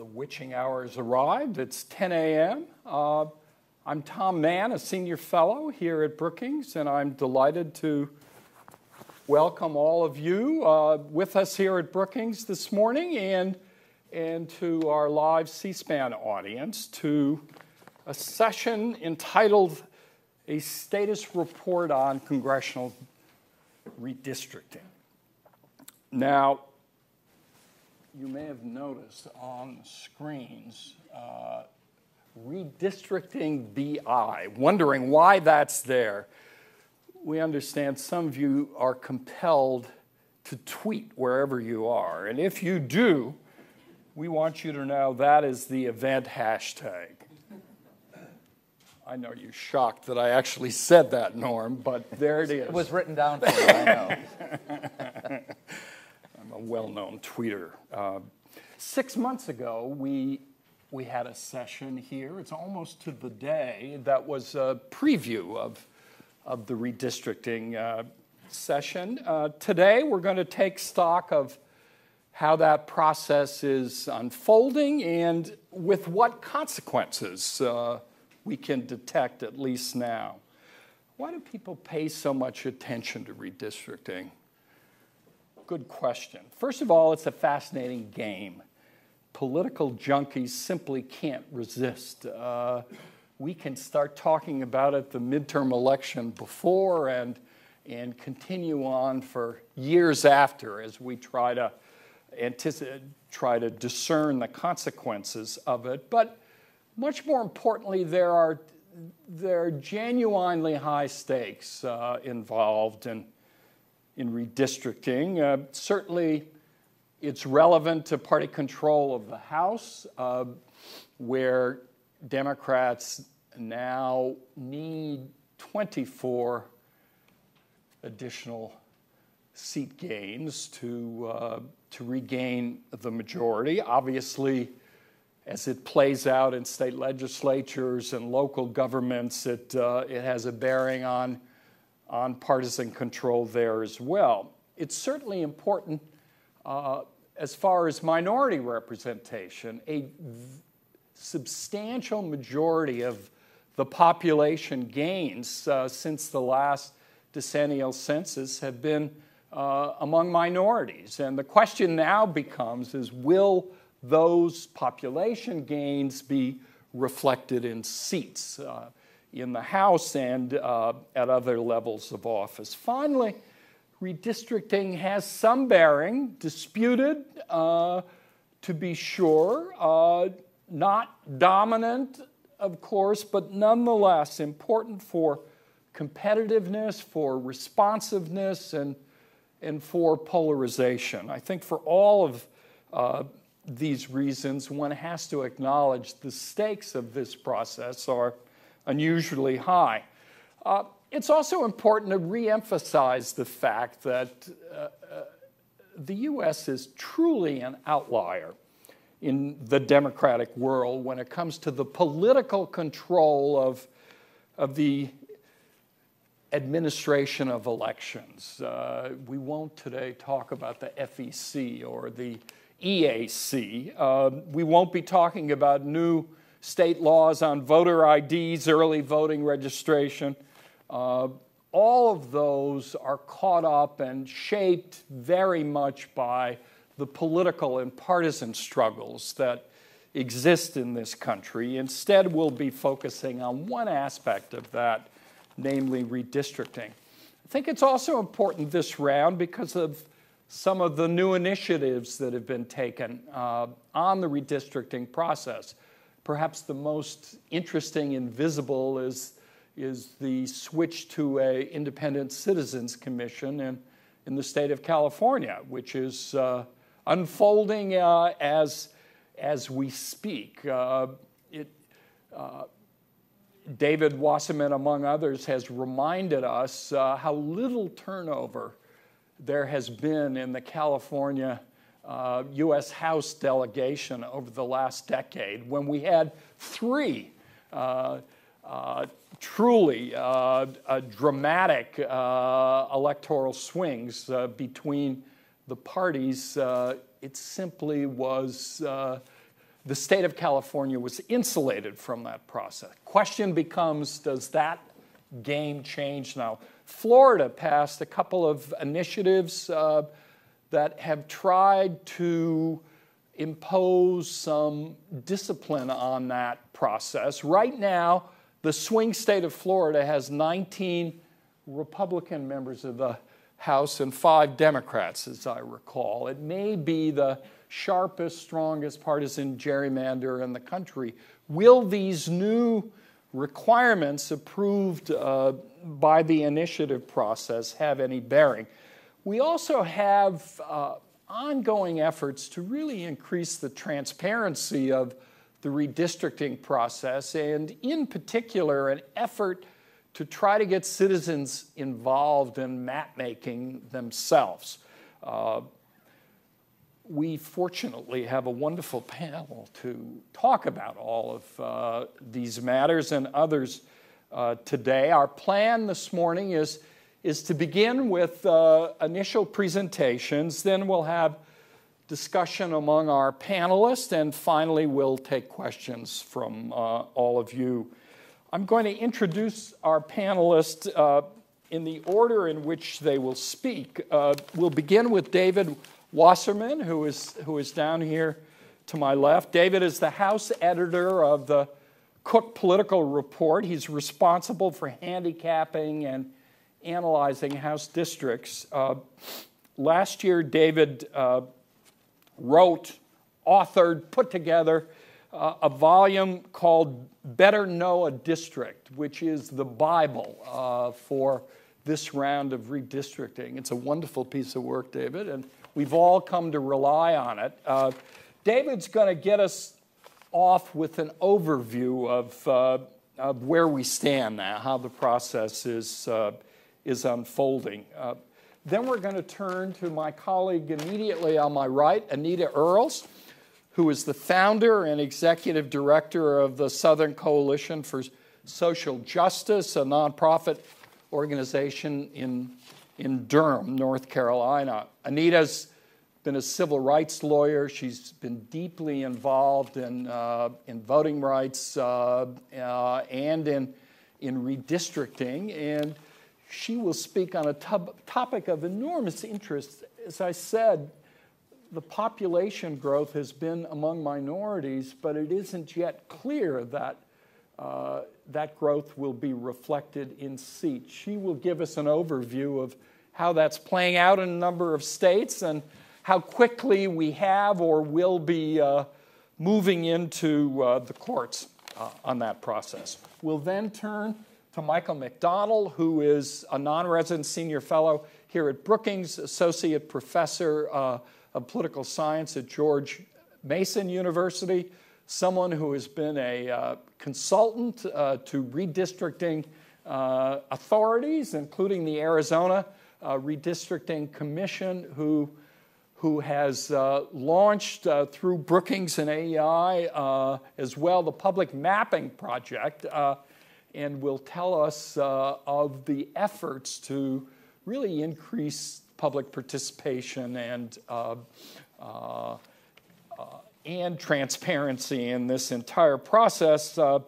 The witching hour has arrived. It's 10 a.m. Uh, I'm Tom Mann, a senior fellow here at Brookings, and I'm delighted to welcome all of you uh, with us here at Brookings this morning and, and to our live C SPAN audience to a session entitled A Status Report on Congressional Redistricting. Now, you may have noticed on the screens uh, redistricting BI, wondering why that's there. We understand some of you are compelled to tweet wherever you are. And if you do, we want you to know that is the event hashtag. I know you're shocked that I actually said that, Norm, but there it is. It was written down for you, I know. I'm a well known tweeter. Uh, six months ago, we, we had a session here. It's almost to the day that was a preview of, of the redistricting uh, session. Uh, today, we're going to take stock of how that process is unfolding and with what consequences uh, we can detect, at least now. Why do people pay so much attention to redistricting? Good question. First of all, it's a fascinating game. Political junkies simply can't resist. Uh, we can start talking about it the midterm election before and, and continue on for years after as we try to anticipate, try to discern the consequences of it. But much more importantly, there are, there are genuinely high stakes uh, involved in, in redistricting. Uh, certainly, it's relevant to party control of the House, uh, where Democrats now need 24 additional seat gains to, uh, to regain the majority. Obviously, as it plays out in state legislatures and local governments, it, uh, it has a bearing on, on partisan control there as well. It's certainly important uh, as far as minority representation. A substantial majority of the population gains uh, since the last decennial census have been uh, among minorities. And the question now becomes is will those population gains be reflected in seats uh, in the House and uh, at other levels of office. Finally, redistricting has some bearing, disputed uh, to be sure, uh, not dominant, of course, but nonetheless important for competitiveness, for responsiveness, and, and for polarization. I think for all of uh, these reasons, one has to acknowledge the stakes of this process are unusually high. Uh, it's also important to reemphasize the fact that uh, uh, the U.S. is truly an outlier in the democratic world when it comes to the political control of, of the administration of elections. Uh, we won't today talk about the FEC or the EAC. Uh, we won't be talking about new state laws on voter IDs, early voting registration. Uh, all of those are caught up and shaped very much by the political and partisan struggles that exist in this country. Instead, we'll be focusing on one aspect of that, namely redistricting. I think it's also important this round because of some of the new initiatives that have been taken uh, on the redistricting process. Perhaps the most interesting and visible is, is the switch to a independent citizens commission in, in the state of California, which is uh, unfolding uh, as, as we speak. Uh, it, uh, David Wasserman, among others, has reminded us uh, how little turnover there has been in the California uh, U.S. House delegation over the last decade when we had three uh, uh, truly uh, dramatic uh, electoral swings uh, between the parties. it simply was the state of California was insulated from that process. Question becomes does that game change now? Florida passed a couple of initiatives uh, that have tried to impose some discipline on that process. Right now, the swing state of Florida has 19 Republican members of the House and five Democrats, as I recall. It may be the sharpest, strongest partisan gerrymander in the country. Will these new requirements approved uh, by the initiative process have any bearing? We also have uh, ongoing efforts to really increase the transparency of the redistricting process, and in particular, an effort to try to get citizens involved in map making themselves. Uh, we fortunately have a wonderful panel to talk about all of uh, these matters and others uh, today. Our plan this morning is, is to begin with uh, initial presentations, then we'll have discussion among our panelists, and finally, we'll take questions from uh, all of you. I'm going to introduce our panelists uh, in the order in which they will speak. Uh, we'll begin with David Wasserman, who is, who is down here to my left. David is the House editor of the Cook Political Report. He's responsible for handicapping and analyzing House districts. Uh, last year, David uh, wrote, authored, put together uh, a volume called Better Know a District, which is the Bible uh, for this round of redistricting. It's a wonderful piece of work, David, and we've all come to rely on it. Uh, David's going to get us off with an overview of, uh, of where we stand now, how the process is, is unfolding. Uh, then we're going to turn to my colleague immediately on my right, Anita Earls, who is the founder and executive director of the Southern Coalition for Social Justice, a nonprofit organization in, in Durham, North Carolina. Anita's been a civil rights lawyer. She's been deeply involved in, uh, in voting rights uh, uh, and in, in redistricting. And she will speak on a topic of enormous interest. As I said, the population growth has been among minorities, but it isn't yet clear that uh, that growth will be reflected in seats. She will give us an overview of how that's playing out in a number of states and how quickly we have or will be uh, moving into uh, the courts uh, on that process. We'll then turn to Michael McDonald, who is a non resident senior fellow here at Brookings, associate professor uh, of political science at George Mason University, someone who has been a uh, consultant uh, to redistricting uh, authorities, including the Arizona uh, Redistricting Commission, who who has uh, launched through Brookings and AEI as well the public mapping project and will tell us uh, of the efforts to really increase public participation and, uh, uh, uh and transparency in this entire process. Uh,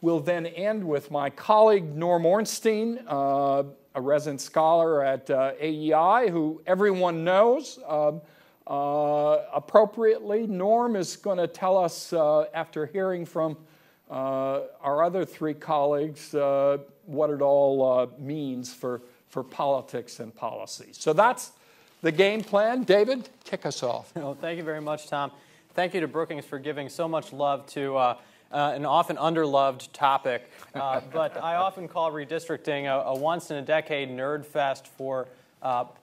we'll then end with my colleague Norm Ornstein, uh, a resident scholar at AEI, who everyone knows. Um, appropriately, Norm is going to tell us, after hearing from our other three colleagues uh, what it all uh, means for, for politics and policy. So that's the game plan. David, kick us off. Well, thank you very much, Tom. Thank you to Brookings for giving so much love to uh, uh, an often underloved topic. Uh, but I often call redistricting a, a, once in a decade nerd fest for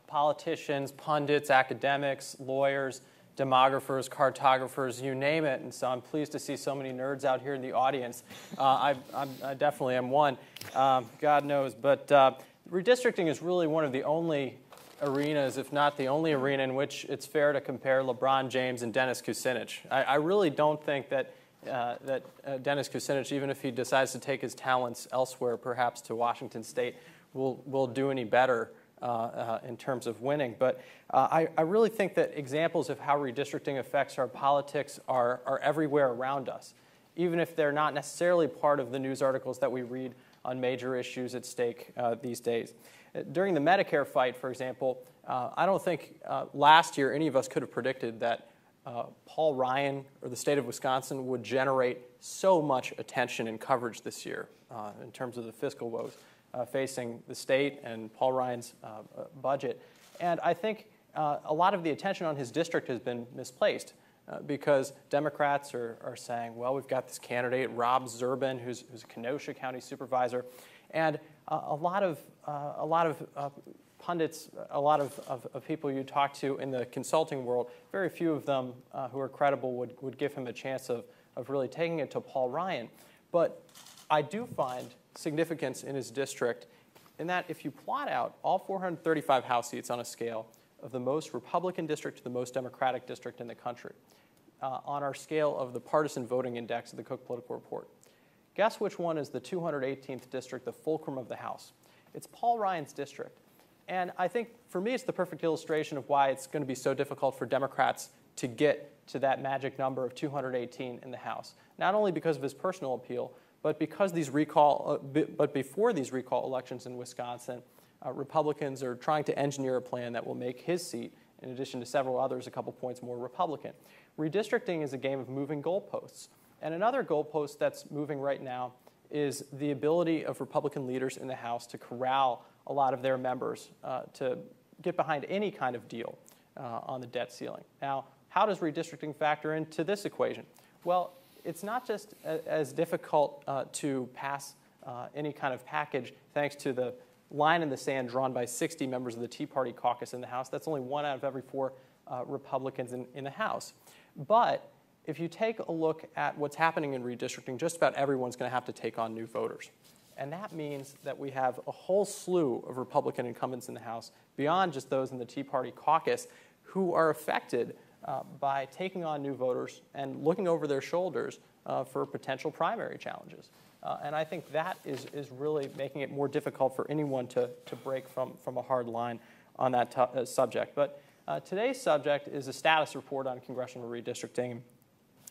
politicians, pundits, academics, lawyers demographers, cartographers, you name it. And so I'm pleased to see so many nerds out here in the audience. Uh, I, I, definitely am one, um, God knows. But uh, redistricting is really one of the only arenas, if not the only arena, in which it's fair to compare LeBron James and Dennis Kucinich. I, I really don't think that. Uh, that uh, Dennis Kucinich, even if he decides to take his talents elsewhere, perhaps to Washington State, will, will do any better in terms of winning. But uh, I, I, really think that examples of how redistricting affects our politics are, are everywhere around us, even if they're not necessarily part of the news articles that we read on major issues at stake uh, these days. Uh, during the Medicare fight, for example, uh, I don't think last year any of us could have predicted that Paul Ryan or the state of Wisconsin would generate so much attention and coverage this year in terms of the fiscal woes uh, facing the state and Paul Ryan's uh, uh, budget. And I think uh, a lot of the attention on his district has been misplaced uh, because Democrats are, are saying, well, we've got this candidate, Rob Zerban, who's, who's a Kenosha County supervisor. And a lot of, a lot of pundits, a lot of, of, of, people you talk to in the consulting world, very few of them uh, who are credible would, would give him a chance of, of really taking it to Paul Ryan. But I do find significance in his district in that if you plot out all 435 House seats on a scale of the most Republican district to the most Democratic district in the country, uh, on our scale of the partisan voting index of the Cook Political Report, guess which one is the 218th district, the fulcrum of the House? It's Paul Ryan's district. And I think for me, it's the perfect illustration of why it's going to be so difficult for Democrats to get to that magic number of 218 in the House. Not only because of his personal appeal, but because these recall, uh, but before these recall elections in Wisconsin, uh, Republicans are trying to engineer a plan that will make his seat, in addition to several others, a couple points more Republican. Redistricting is a game of moving goalposts. And another goalpost that's moving right now is the ability of Republican leaders in the House to corral a lot of their members uh, to get behind any kind of deal uh, on the debt ceiling. Now, how does redistricting factor into this equation? Well, it's not just a, as difficult uh, to pass uh, any kind of package thanks to the line in the sand drawn by 60 members of the Tea Party caucus in the House. That's only one out of every four uh, Republicans in, in the House. But if you take a look at what's happening in redistricting, just about everyone's going to have to take on new voters. And that means that we have a whole slew of Republican incumbents in the House, beyond just those in the Tea Party caucus, who are affected uh, by taking on new voters and looking over their shoulders uh, for potential primary challenges. Uh, and I think that is, is really making it more difficult for anyone to, to break from, from a hard line on that uh, subject. But uh, today's subject is a status report on congressional redistricting.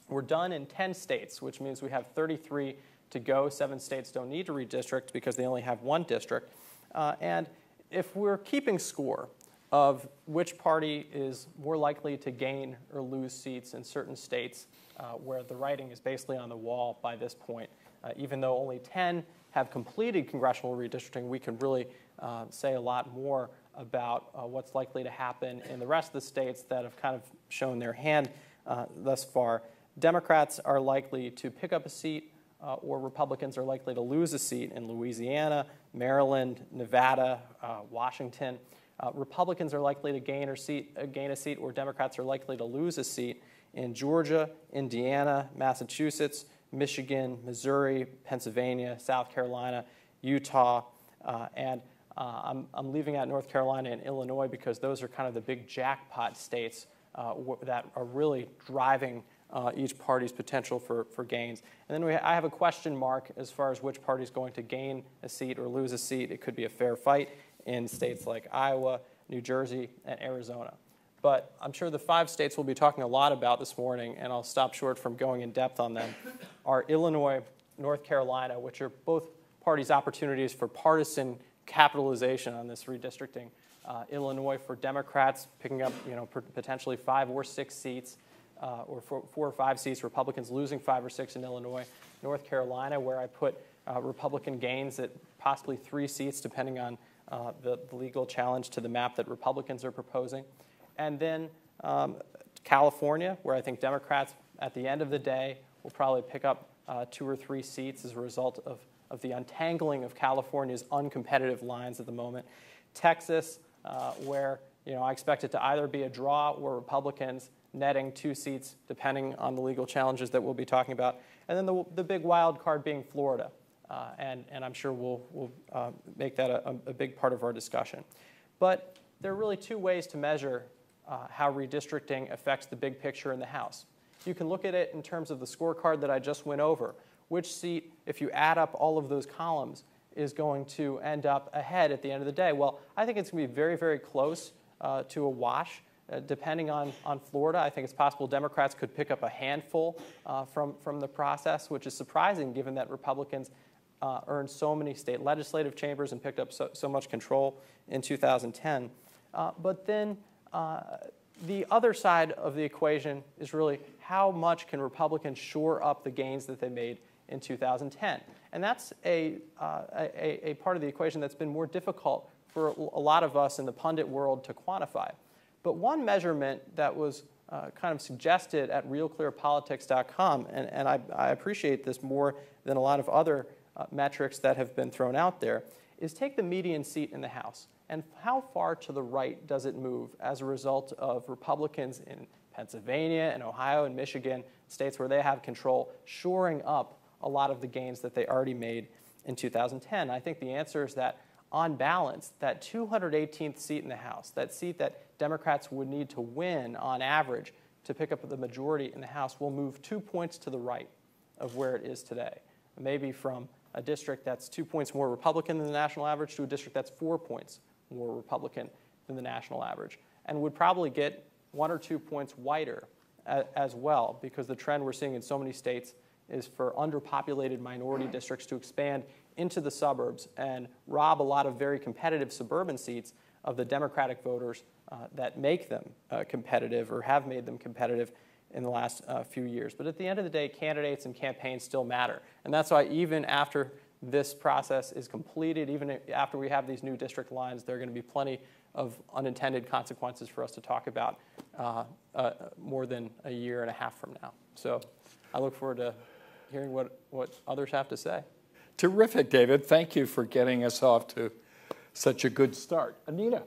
We're done in 10 states, which means we have 33 to go. Seven states don't need to redistrict because they only have one district. Uh, and if we're keeping score, of which party is more likely to gain or lose seats in certain states uh, where the writing is basically on the wall by this point. Uh, even though only 10 have completed congressional redistricting, we can really uh, say a lot more about uh, what's likely to happen in the rest of the states that have kind of shown their hand uh, thus far. Democrats are likely to pick up a seat, uh, or Republicans are likely to lose a seat in Louisiana, Maryland, Nevada, Washington. Uh, Republicans are likely to gain, or seat, uh, gain a seat, or Democrats are likely to lose a seat in Georgia, Indiana, Massachusetts, Michigan, Missouri, Pennsylvania, South Carolina, Utah, uh, and uh, I'm, I'm, leaving out North Carolina and Illinois because those are kind of the big jackpot states uh, that are really driving uh, each party's potential for, for gains. And then we I have a question mark as far as which party is going to gain a seat or lose a seat. It could be a fair fight in states like Iowa, New Jersey, and Arizona. But I'm sure the five states we'll be talking a lot about this morning, and I'll stop short from going in depth on them, are Illinois, North Carolina, which are both parties' opportunities for partisan capitalization on this redistricting. Uh, Illinois for Democrats picking up, you know, potentially five or six seats, uh, or four, four, or five seats. Republicans losing five or six in Illinois. North Carolina, where I put uh, Republican gains at possibly three seats, depending on uh, the, the, legal challenge to the map that Republicans are proposing. And then um, California, where I think Democrats, at the end of the day, will probably pick up uh, two or three seats as a result of, of the untangling of California's uncompetitive lines at the moment. Texas, uh, where you know, I expect it to either be a draw or Republicans netting two seats, depending on the legal challenges that we'll be talking about. And then the, the big wild card being Florida, uh, and, and I'm sure we'll, we'll uh, make that a, a, big part of our discussion. But there are really two ways to measure uh, how redistricting affects the big picture in the House. You can look at it in terms of the scorecard that I just went over. Which seat, if you add up all of those columns, is going to end up ahead at the end of the day? Well, I think it's going to be very, very close uh, to a wash. Uh, depending on, on Florida, I think it's possible Democrats could pick up a handful uh, from, from the process, which is surprising given that Republicans uh, earned so many state legislative chambers and picked up so, so much control in 2010. Uh, but then uh, the other side of the equation is really how much can Republicans shore up the gains that they made in 2010? And that's a, uh, a, a part of the equation that's been more difficult for a lot of us in the pundit world to quantify. But one measurement that was uh, kind of suggested at realclearpolitics.com, and, and I, I, appreciate this more than a lot of other uh, metrics that have been thrown out there, is take the median seat in the House and how far to the right does it move as a result of Republicans in Pennsylvania and Ohio and Michigan, states where they have control, shoring up a lot of the gains that they already made in 2010? I think the answer is that on balance, that 218th seat in the House, that seat that Democrats would need to win on average to pick up the majority in the House, will move two points to the right of where it is today. Maybe from a district that's two points more Republican than the national average to a district that's four points more Republican than the national average, and would probably get one or two points wider as well, because the trend we're seeing in so many states is for underpopulated minority districts to expand into the suburbs and rob a lot of very competitive suburban seats of the Democratic voters uh, that make them uh, competitive or have made them competitive in the last uh, few years. But at the end of the day, candidates and campaigns still matter. And that's why even after this process is completed, even after we have these new district lines, there are going to be plenty of unintended consequences for us to talk about uh, uh, more than a year and a half from now. So I look forward to hearing what, what others have to say. Terrific, David. Thank you for getting us off to such a good start. Anita.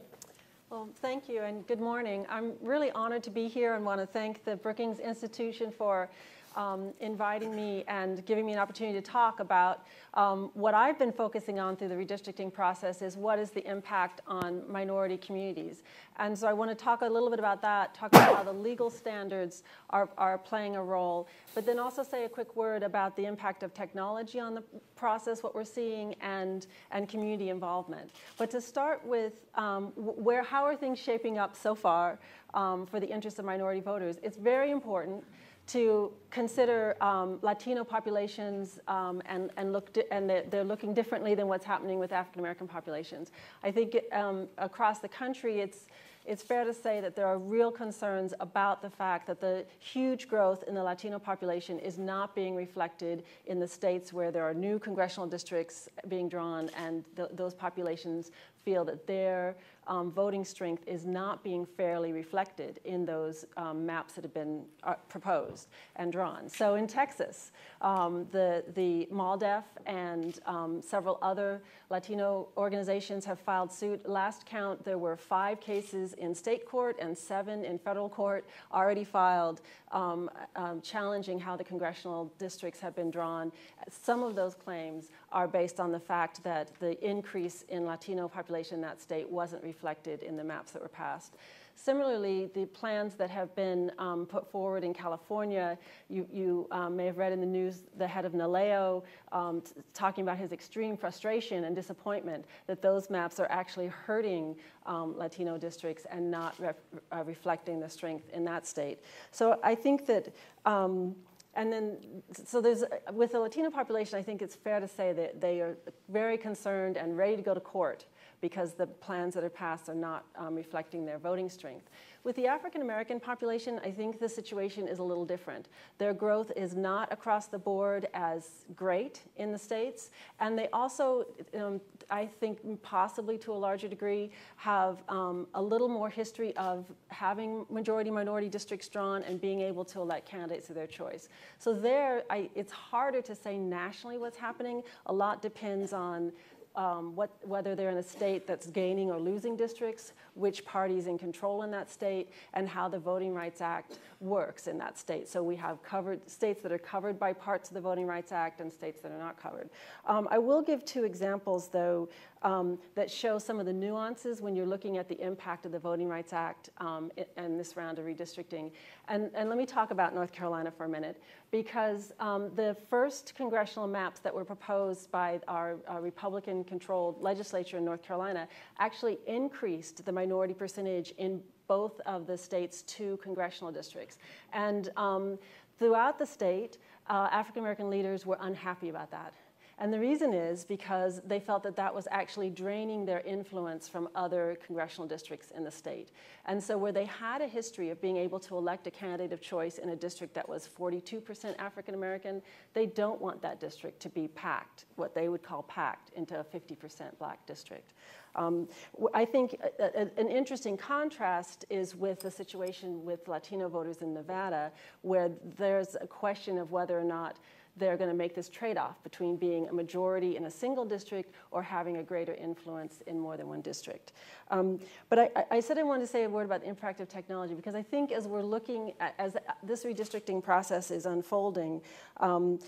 Well, thank you and good morning. I'm really honored to be here and want to thank the Brookings Institution for um, inviting me and giving me an opportunity to talk about um, what I've been focusing on through the redistricting process is what is the impact on minority communities. And so I want to talk a little bit about that, talk about how the legal standards are, are playing a role, but then also say a quick word about the impact of technology on the process, what we're seeing, and, and community involvement. But to start with, um, where, how are things shaping up so far um, for the interests of minority voters? It's very important to consider um, Latino populations um, and, and, look and they're, they're, looking differently than what's happening with African American populations. I think um, across the country, it's, it's fair to say that there are real concerns about the fact that the huge growth in the Latino population is not being reflected in the states where there are new congressional districts being drawn and th those populations feel that their um, voting strength is not being fairly reflected in those um, maps that have been uh, proposed and drawn. So in Texas, um, the, the MALDEF and um, several other Latino organizations have filed suit. Last count, there were five cases in state court and seven in federal court already filed um, um, challenging how the congressional districts have been drawn. Some of those claims are based on the fact that the increase in Latino population in that state wasn't reflected in the maps that were passed. Similarly, the plans that have been um, put forward in California, you, you um, may have read in the news the head of NALEO um, talking about his extreme frustration and disappointment that those maps are actually hurting um, Latino districts and not uh, reflecting the strength in that state. So I think that um, and then, so there's, with the Latino population, I think it's fair to say that they are very concerned and ready to go to court because the plans that are passed are not um, reflecting their voting strength. With the African American population, I think the situation is a little different. Their growth is not across the board as great in the states, and they also, um, I think, possibly to a larger degree, have um, a little more history of having majority minority districts drawn and being able to elect candidates of their choice. So there, I, it's harder to say nationally what's happening. A lot depends on um, what, whether they're in a state that's gaining or losing districts, which party is in control in that state, and how the Voting Rights Act works in that state. So we have covered states that are covered by parts of the Voting Rights Act and states that are not covered. Um, I will give two examples, though, um, that show some of the nuances when you're looking at the impact of the Voting Rights Act um, and this round of redistricting. And, and, let me talk about North Carolina for a minute, because um, the first congressional maps that were proposed by our Republican Republican controlled legislature in North Carolina actually increased the minority percentage in both of the state's two congressional districts. And um, throughout the state, uh, African American leaders were unhappy about that. And the reason is because they felt that that was actually draining their influence from other congressional districts in the state. And so, where they had a history of being able to elect a candidate of choice in a district that was 42% African American, they don't want that district to be packed, what they would call packed, into a 50% black district. Um, I think a, a, an interesting contrast is with the situation with Latino voters in Nevada, where there's a question of whether or not they're going to make this trade off between being a majority in a single district or having a greater influence in more than one district. Um, but I, I, said I wanted to say a word about the impact of technology because I think as we're looking at, as this redistricting process is unfolding, um,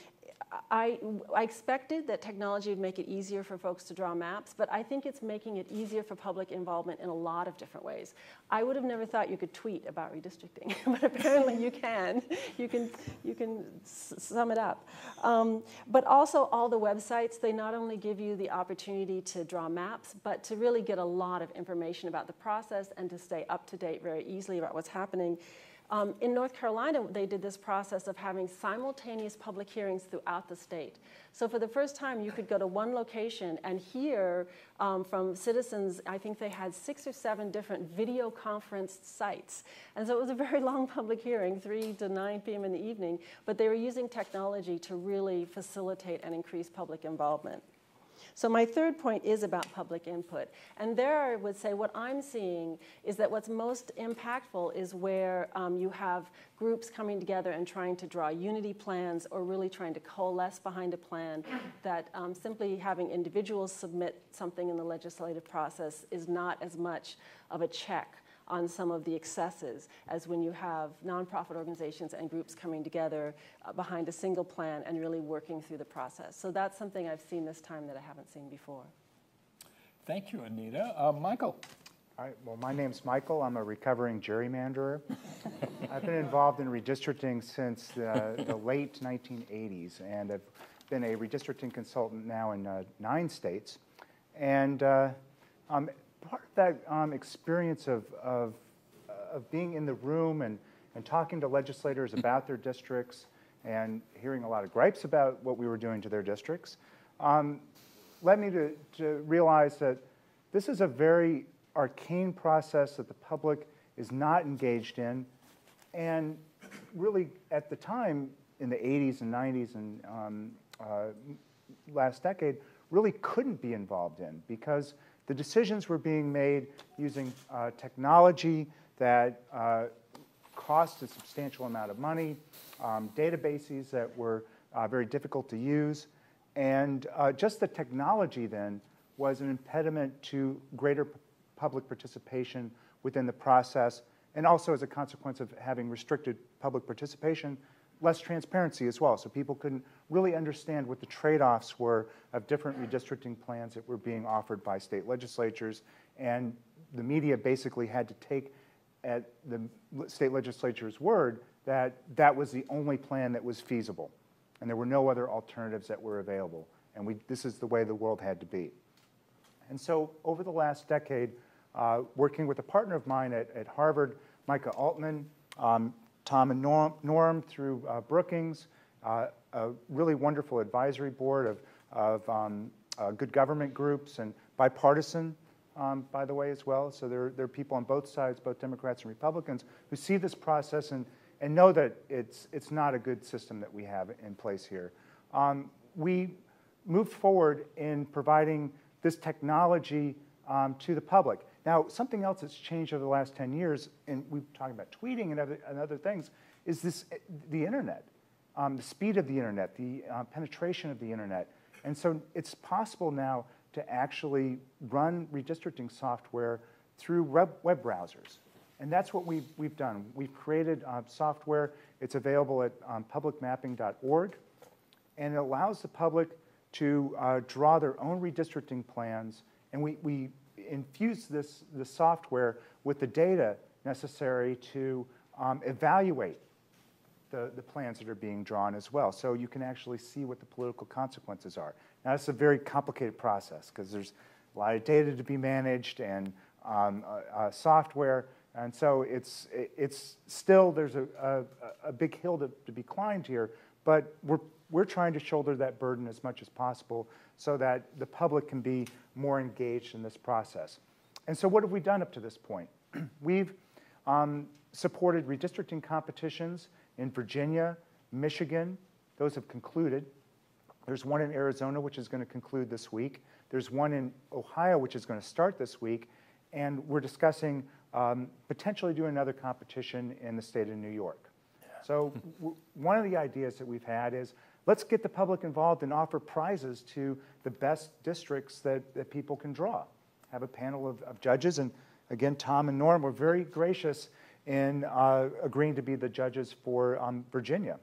I, I, expected that technology would make it easier for folks to draw maps, but I think it's making it easier for public involvement in a lot of different ways. I would have never thought you could tweet about redistricting, but apparently you can. You can, you can sum it up. Um, but also all the websites, they not only give you the opportunity to draw maps, but to really get a lot of information about the process and to stay up to date very easily about what's happening. Um, in North Carolina, they did this process of having simultaneous public hearings throughout the state. So for the first time, you could go to one location and hear um, from citizens. I think they had six or seven different video conference sites. And so it was a very long public hearing, 3 to 9 p.m. in the evening, but they were using technology to really facilitate and increase public involvement. So my third point is about public input. And there I would say what I'm seeing is that what's most impactful is where um, you have groups coming together and trying to draw unity plans or really trying to coalesce behind a plan that um, simply having individuals submit something in the legislative process is not as much of a check on some of the excesses as when you have nonprofit organizations and groups coming together uh, behind a single plan and really working through the process. So that's something I've seen this time that I haven't seen before. Thank you, Anita. Uh, Michael. All right, well, my name's Michael. I'm a recovering gerrymanderer. I've been involved in redistricting since the, the, late 1980s, and I've been a redistricting consultant now in uh, nine states. And uh, um, part of that um, experience of, of, of being in the room and, and talking to legislators about their districts and hearing a lot of gripes about what we were doing to their districts um, led me to, to realize that this is a very arcane process that the public is not engaged in. And really, at the time, in the 80s and 90s and um, uh, last decade, really couldn't be involved in because the decisions were being made using uh, technology that uh, cost a substantial amount of money, um, databases that were uh, very difficult to use, and uh, just the technology then was an impediment to greater public participation within the process, and also as a consequence of having restricted public participation, less transparency as well. So people couldn't really understand what the trade offs were of different redistricting plans that were being offered by state legislatures. And the media basically had to take at the state legislature's word that that was the only plan that was feasible. And there were no other alternatives that were available. And we, this is the way the world had to be. And so, over the last decade, uh, working with a partner of mine at, at Harvard, Micah Altman, um, Tom and Norm, Norm through uh, Brookings, uh, a really wonderful advisory board of, of um, uh, good government groups and bipartisan, um, by the way, as well. So there, there are people on both sides, both Democrats and Republicans, who see this process and, and know that it's, it's not a good system that we have in place here. Um, we moved forward in providing this technology um, to the public. Now, something else that's changed over the last 10 years, and we've talked about tweeting and other, and other things, is this, the internet, um, the speed of the internet, the uh, penetration of the internet. And so it's possible now to actually run redistricting software through web, web browsers. And that's what we've, we've done. We've created uh, software. It's available at um, publicmapping.org. And it allows the public to uh, draw their own redistricting plans. And we, we infuse this, the software with the data necessary to um, evaluate the, the plans that are being drawn as well. So you can actually see what the political consequences are. Now, it's a very complicated process because there's a lot of data to be managed and um, uh, uh, software. And so it's, it's still, there's a, a, a big hill to, to be climbed here, but we're, we're trying to shoulder that burden as much as possible so that the public can be more engaged in this process. And so what have we done up to this point? We've um, supported redistricting competitions in Virginia, Michigan. Those have concluded. There's one in Arizona, which is going to conclude this week. There's one in Ohio, which is going to start this week. And we're discussing um, potentially doing another competition in the state of New York. So one of the ideas that we've had is let's get the public involved and offer prizes to the best districts that, that people can draw. Have a panel of, of judges. And again, Tom and Norm were very gracious in uh, agreeing to be the judges for um, Virginia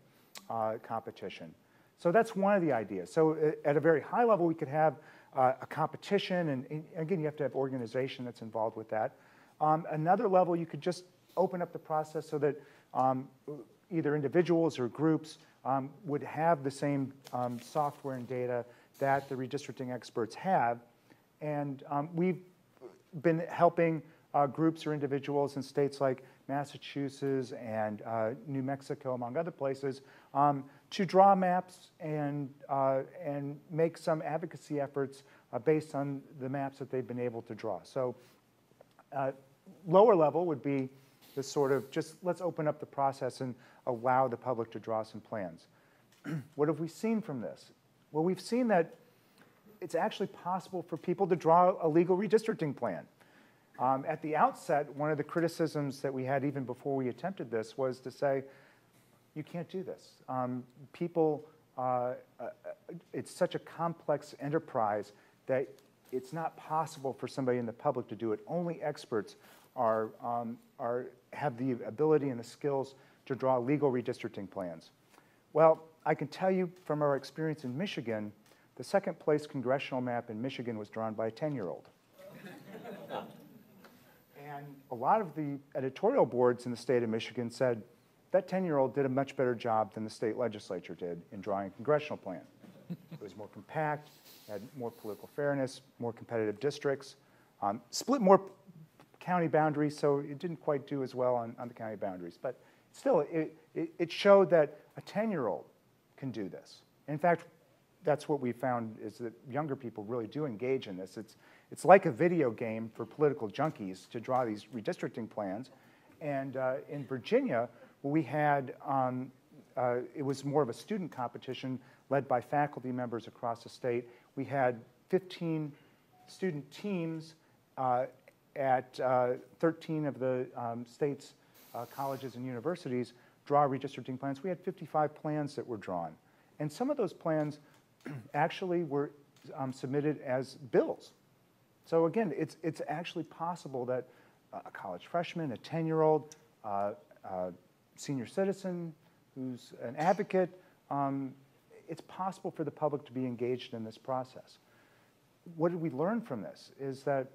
uh, competition. So that's one of the ideas. So uh, at a very high level, we could have uh, a competition, and, and, again, you have to have organization that's involved with that. Um, another level, you could just open up the process so that um, either individuals or groups um, would have the same um, software and data that the redistricting experts have. And um, we've been helping uh, groups or individuals in states like Massachusetts and uh, New Mexico, among other places, um, to draw maps and, uh, and make some advocacy efforts uh, based on the maps that they've been able to draw. So uh, lower level would be this sort of just let's open up the process and allow the public to draw some plans. what have we seen from this? Well, we've seen that it's actually possible for people to draw a legal redistricting plan. Um, at the outset, one of the criticisms that we had even before we attempted this was to say, you can't do this. Um, people, uh, uh, it's such a complex enterprise that it's not possible for somebody in the public to do it. Only experts are, um, are, have the ability and the skills to draw legal redistricting plans. Well, I can tell you from our experience in Michigan, the second place congressional map in Michigan was drawn by a 10 year old. And a lot of the editorial boards in the state of Michigan said that 10 year old did a much better job than the state legislature did in drawing a congressional plan. it was more compact, had more political fairness, more competitive districts, um, split more county boundaries, so it didn't quite do as well on, on the county boundaries. But still, it, it, it showed that a 10 year old can do this. In fact, that's what we found is that younger people really do engage in this. It's, it's like a video game for political junkies to draw these redistricting plans. And uh, in Virginia, we had, um, uh, it was more of a student competition led by faculty members across the state. We had 15 student teams uh, at uh, 13 of the um, state's uh, colleges and universities draw redistricting plans. We had 55 plans that were drawn. And some of those plans actually were um, submitted as bills. So again, it's, it's actually possible that a college freshman, a 10-year-old, uh, uh, senior citizen who's an advocate, um, it's possible for the public to be engaged in this process. What did we learn from this is that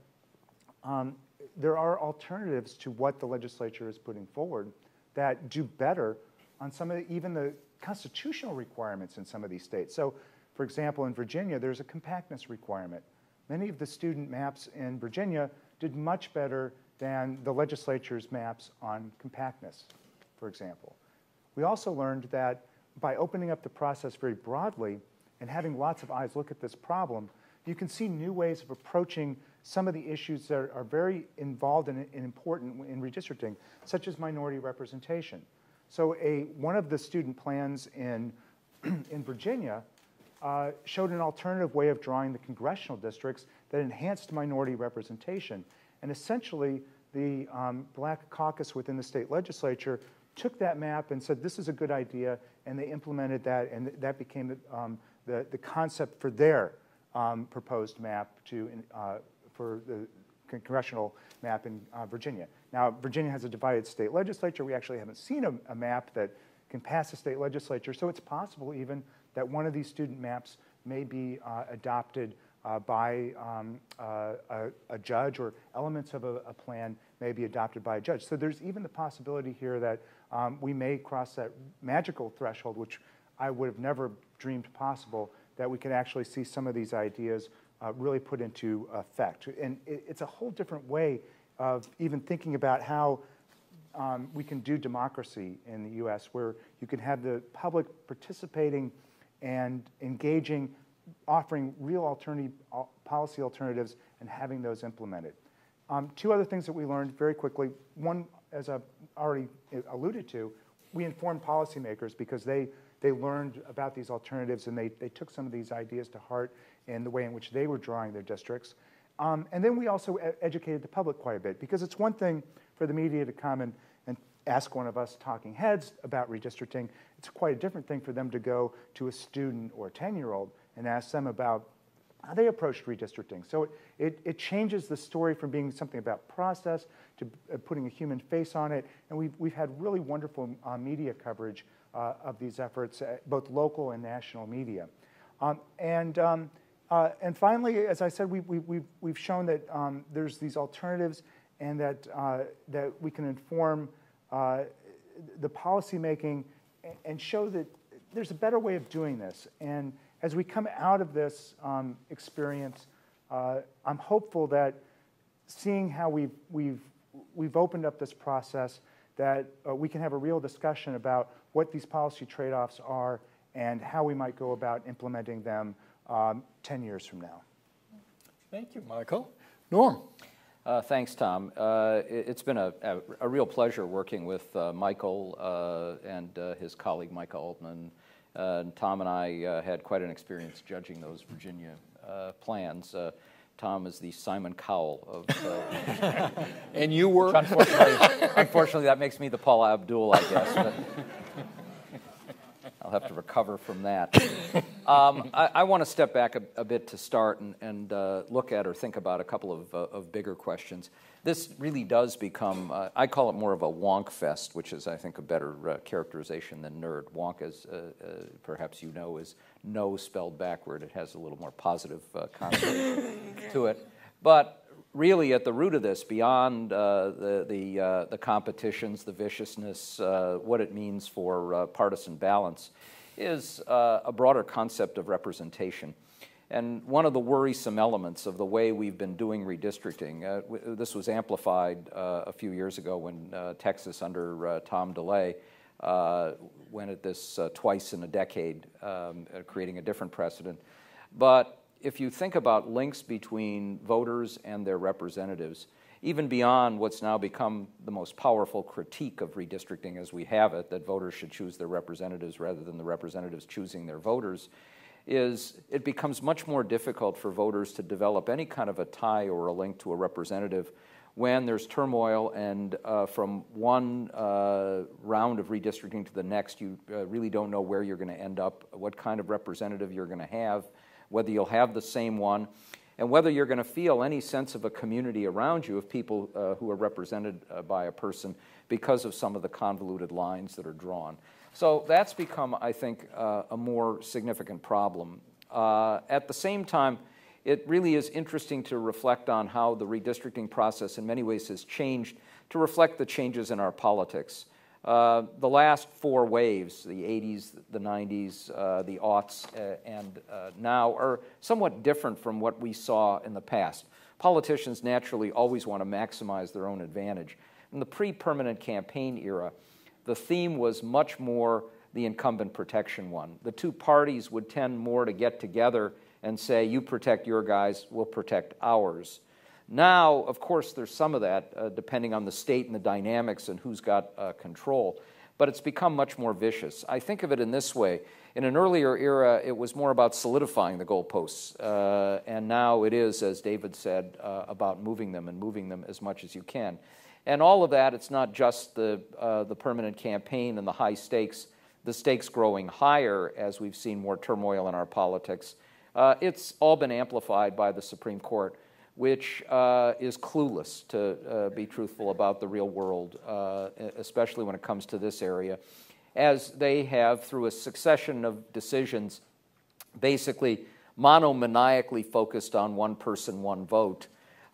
um, there are alternatives to what the legislature is putting forward that do better on some of the, even the constitutional requirements in some of these states. So for example, in Virginia, there's a compactness requirement. Many of the student maps in Virginia did much better than the legislature's maps on compactness, for example. We also learned that by opening up the process very broadly and having lots of eyes look at this problem, you can see new ways of approaching some of the issues that are very involved and important in redistricting, such as minority representation. So a, one of the student plans in, in Virginia uh, showed an alternative way of drawing the congressional districts that enhanced minority representation. And essentially, the um, Black caucus within the state legislature took that map and said, this is a good idea, and they implemented that, and th that became the, um, the, the, concept for their um, proposed map to, uh, for the congressional map in uh, Virginia. Now, Virginia has a divided state legislature. We actually haven't seen a, a map that can pass the state legislature, so it's possible even that one of these student maps may be uh, adopted uh, by um, uh, a, a, judge or elements of a, a, plan may be adopted by a judge. So there's even the possibility here that um, we may cross that magical threshold, which I would have never dreamed possible, that we can actually see some of these ideas uh, really put into effect. And it, it's a whole different way of even thinking about how um, we can do democracy in the US, where you can have the public participating and engaging, offering real alternative, uh, policy alternatives and having those implemented. Um, two other things that we learned very quickly. One, as I've already alluded to, we informed policymakers because they, they learned about these alternatives and they, they took some of these ideas to heart in the way in which they were drawing their districts. Um, and then we also educated the public quite a bit because it's one thing for the media to come and, and ask one of us talking heads about redistricting. It's quite a different thing for them to go to a student or a 10 year old and ask them about how they approached redistricting. So it, it, it, changes the story from being something about process to uh, putting a human face on it. And we've, we've had really wonderful uh, media coverage uh, of these efforts, uh, both local and national media. Um, and, um, uh, and finally, as I said, we, we, we've, we've shown that um, there's these alternatives and that, uh, that we can inform the policymaking and show that there's a better way of doing this. And as we come out of this um, experience, uh, I'm hopeful that seeing how we've, we've, we've opened up this process, that uh, we can have a real discussion about what these policy trade offs are and how we might go about implementing them um, 10 years from now. Thank you, Michael. Norm. Uh, thanks, Tom. Uh, it, has been a, a, a, real pleasure working with uh, Michael uh, and uh, his colleague, Micah Altman, uh, and Tom and I uh, had quite an experience judging those Virginia uh, plans. Tom is the Simon Cowell of. and you were? Unfortunately, unfortunately, that makes me the Paula Abdul, I guess. But I'll have to recover from that. Um, I, I want to step back a, a, bit to start and, and uh, look at or think about a couple of, uh, of bigger questions this really does become, uh, I call it more of a wonk fest, which is, I think, a better uh, characterization than nerd. Wonk, as uh, uh perhaps you know, is no spelled backward. It has a little more positive uh, connotation to it. But really, at the root of this, beyond uh, the, the, the, competitions, the viciousness, what it means for partisan balance, is a broader concept of representation. And one of the worrisome elements of the way we've been doing redistricting, uh, this was amplified uh, a few years ago when uh, Texas, under uh, Tom DeLay, uh, went at this uh, twice in a decade, um, creating a different precedent. But if you think about links between voters and their representatives, even beyond what's now become the most powerful critique of redistricting as we have it, that voters should choose their representatives rather than the representatives choosing their voters, is it becomes much more difficult for voters to develop any kind of a tie or a link to a representative when there's turmoil and uh, from one uh, round of redistricting to the next, you uh, really don't know where you're going to end up, what kind of representative you're going to have, whether you'll have the same one, and whether you're going to feel any sense of a community around you of people uh, who are represented uh, by a person because of some of the convoluted lines that are drawn. So that's become, I think, uh, a more significant problem. Uh, at the same time, it really is interesting to reflect on how the redistricting process in many ways has changed to reflect the changes in our politics. Uh, the last four waves, the 80s, the 90s, uh, the aughts, uh, and uh, now, are somewhat different from what we saw in the past. Politicians naturally always want to maximize their own advantage. In the pre permanent campaign era, the theme was much more the incumbent protection one. The two parties would tend more to get together and say, You protect your guys, we'll protect ours. Now, of course, there's some of that uh, depending on the state and the dynamics and who's got uh, control, but it's become much more vicious. I think of it in this way. In an earlier era, it was more about solidifying the goalposts, uh, and now it is, as David said, uh, about moving them and moving them as much as you can. And all of that, it's not just the, uh, the permanent campaign and the high stakes, the stakes growing higher as we've seen more turmoil in our politics. Uh, it's all been amplified by the Supreme Court, which uh, is clueless, to uh, be truthful, about the real world, uh, especially when it comes to this area, as they have, through a succession of decisions, basically monomaniacally focused on one person, one vote.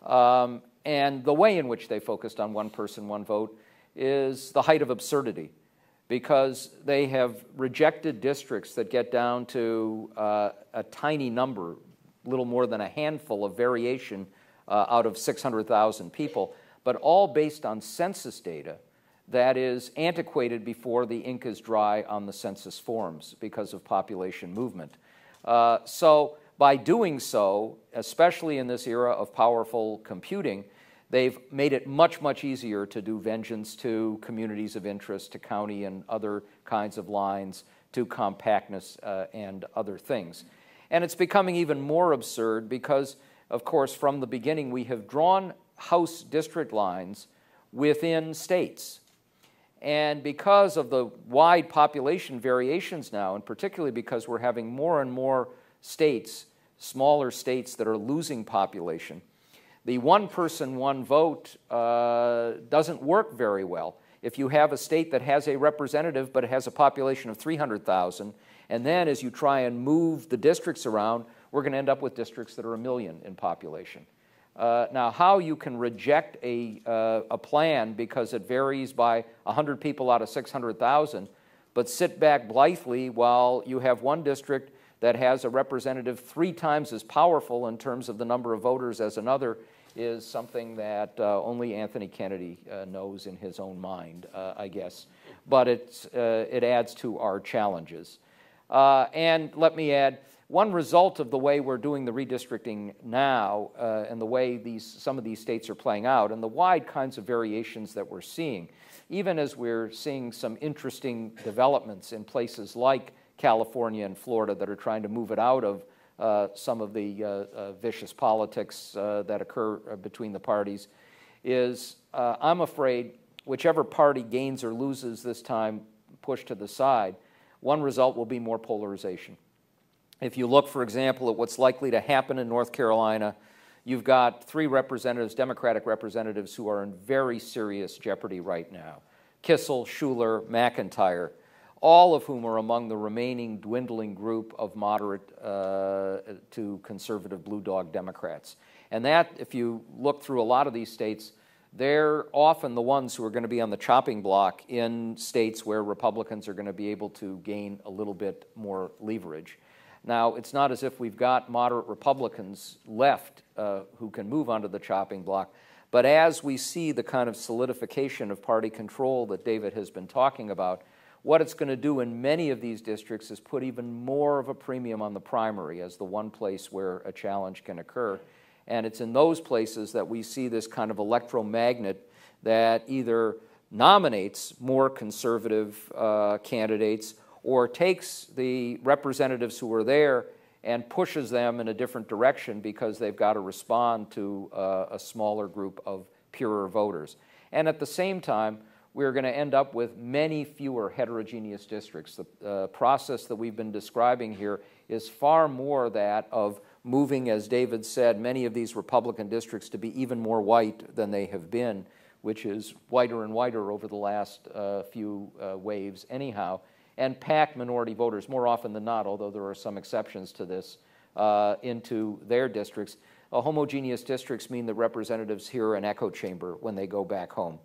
Um, and the way in which they focused on one person, one vote is the height of absurdity. because they have rejected districts that get down to uh, a tiny number, little more than a handful of variation uh, out of 600,000 people, but all based on census data that is antiquated before the ink is dry on the census forms because of population movement. Uh, so, by doing so, especially in this era of powerful computing, they've made it much, much easier to do vengeance to communities of interest, to county and other kinds of lines, to compactness uh, and other things. And it's becoming even more absurd because, of course, from the beginning, we have drawn House district lines within states. And because of the wide population variations now, and particularly because we're having more and more states, smaller states that are losing population, the one person, one vote uh, doesn't work very well. If you have a state that has a representative but has a population of 300,000, and then as you try and move the districts around, we're going to end up with districts that are a million in population. Uh, now, how you can reject a, uh, a plan because it varies by 100 people out of 600,000, but sit back blithely while you have one district that has a representative three times as powerful in terms of the number of voters as another is something that uh, only Anthony Kennedy uh, knows in his own mind, uh, I guess. But it's, uh, it adds to our challenges. And let me add, one result of the way we're doing the redistricting now uh, and the way these, some of these states are playing out and the wide kinds of variations that we're seeing, even as we're seeing some interesting developments in places like California and Florida that are trying to move it out of uh, some of the uh, uh vicious politics uh, that occur uh, between the parties, is I'm afraid whichever party gains or loses this time pushed to the side, one result will be more polarization. If you look, for example, at what's likely to happen in North Carolina, you've got three representatives, Democratic representatives, who are in very serious jeopardy right now Kissell, Shuler, McIntyre, all of whom are among the remaining dwindling group of moderate uh, to conservative blue dog Democrats. And that, if you look through a lot of these states, they're often the ones who are going to be on the chopping block in states where Republicans are going to be able to gain a little bit more leverage. Now, it's not as if we've got moderate Republicans left uh, who can move onto the chopping block, but as we see the kind of solidification of party control that David has been talking about, what it's going to do in many of these districts is put even more of a premium on the primary as the one place where a challenge can occur. And it's in those places that we see this kind of electromagnet that either nominates more conservative uh, candidates or takes the representatives who are there and pushes them in a different direction because they've got to respond to uh, a smaller group of purer voters. And at the same time, we're going to end up with many fewer heterogeneous districts. The uh, process that we've been describing here is far more that of moving, as David said, many of these Republican districts to be even more white than they have been, which is whiter and whiter over the last uh, few uh, waves, anyhow and pack minority voters more often than not, although there are some exceptions to this, uh, into their districts. Homogeneous districts mean that representatives hear an echo chamber when they go back home.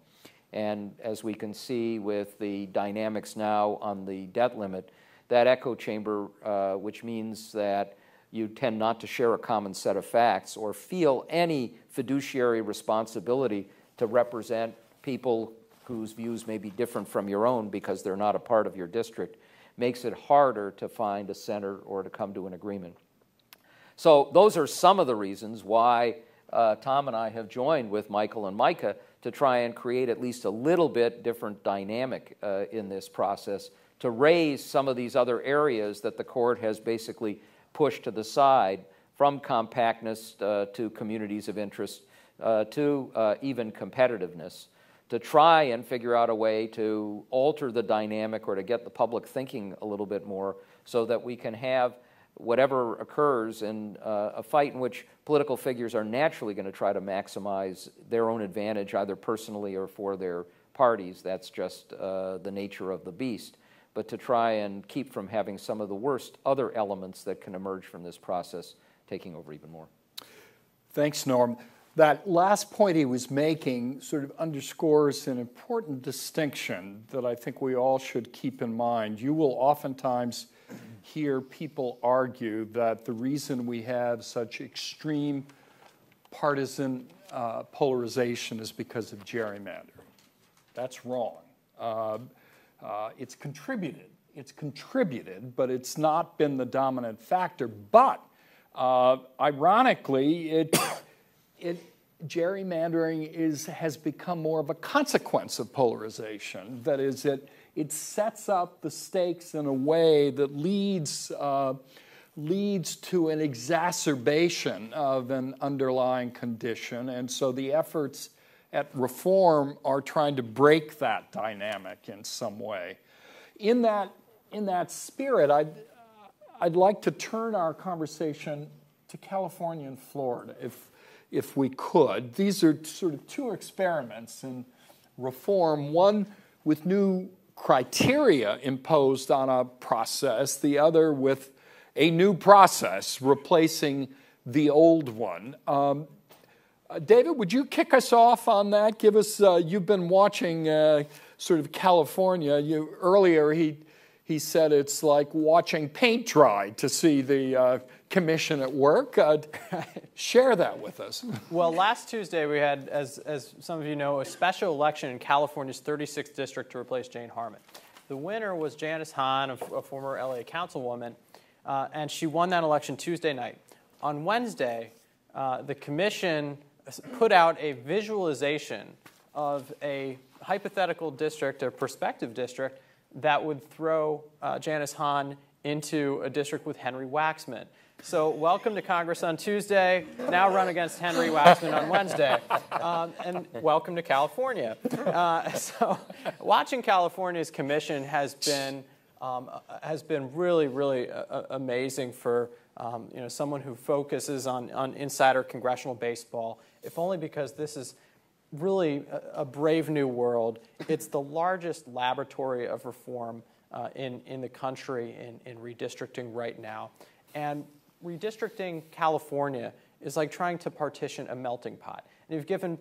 And as we can see with the dynamics now on the debt limit, that echo chamber, uh, which means that you tend not to share a common set of facts or feel any fiduciary responsibility to represent people whose views may be different from your own because they're not a part of your district, makes it harder to find a center or to come to an agreement. So, those are some of the reasons why uh, Tom and I have joined with Michael and Micah to try and create at least a little bit different dynamic uh, in this process to raise some of these other areas that the court has basically pushed to the side from compactness uh, to communities of interest uh, to uh, even competitiveness to try and figure out a way to alter the dynamic or to get the public thinking a little bit more so that we can have whatever occurs in uh, a fight in which political figures are naturally going to try to maximize their own advantage, either personally or for their parties. That's just uh, the nature of the beast. But to try and keep from having some of the worst other elements that can emerge from this process taking over even more. Thanks, Norm. that last point he was making sort of underscores an important distinction that I think we all should keep in mind. You will oftentimes hear people argue that the reason we have such extreme partisan uh, polarization is because of gerrymandering. That's wrong. Uh, uh, it's contributed. It's contributed, but it's not been the dominant factor. But uh, ironically, it, it, gerrymandering is, has become more of a consequence of polarization. That is, it, it sets up the stakes in a way that leads, uh, leads to an exacerbation of an underlying condition. And so the efforts at reform are trying to break that dynamic in some way. In that, in that spirit, I'd, I'd like to turn our conversation to California and Florida, if, if we could. These are sort of two experiments in reform, one with new criteria imposed on a process, the other with a new process replacing the old one. Um, uh, David, would you kick us off on that? Give us, uh, you've been watching uh, sort of California. You, earlier, he, he said it's like watching paint dry to see the uh, commission at work. Uh, share that with us. well, last Tuesday, we had, as, as some of you know, a special election in California's 36th district to replace Jane Harman. The winner was Janice Hahn, a, a former LA councilwoman, and she won that election Tuesday night. On Wednesday, the commission put out a visualization of a hypothetical district, a prospective district, that would throw uh, Janice Hahn into a district with Henry Waxman. So, welcome to Congress on Tuesday. Now run against Henry Waxman on Wednesday. Um, and welcome to California. Uh, so, watching California's commission has been, um, has been really, really uh, amazing for um, you know, someone who focuses on, on insider congressional baseball if only because this is really a, a brave new world. It's the largest laboratory of reform uh, in, in the country in, in redistricting right now. And redistricting California is like trying to partition a melting pot. And you've given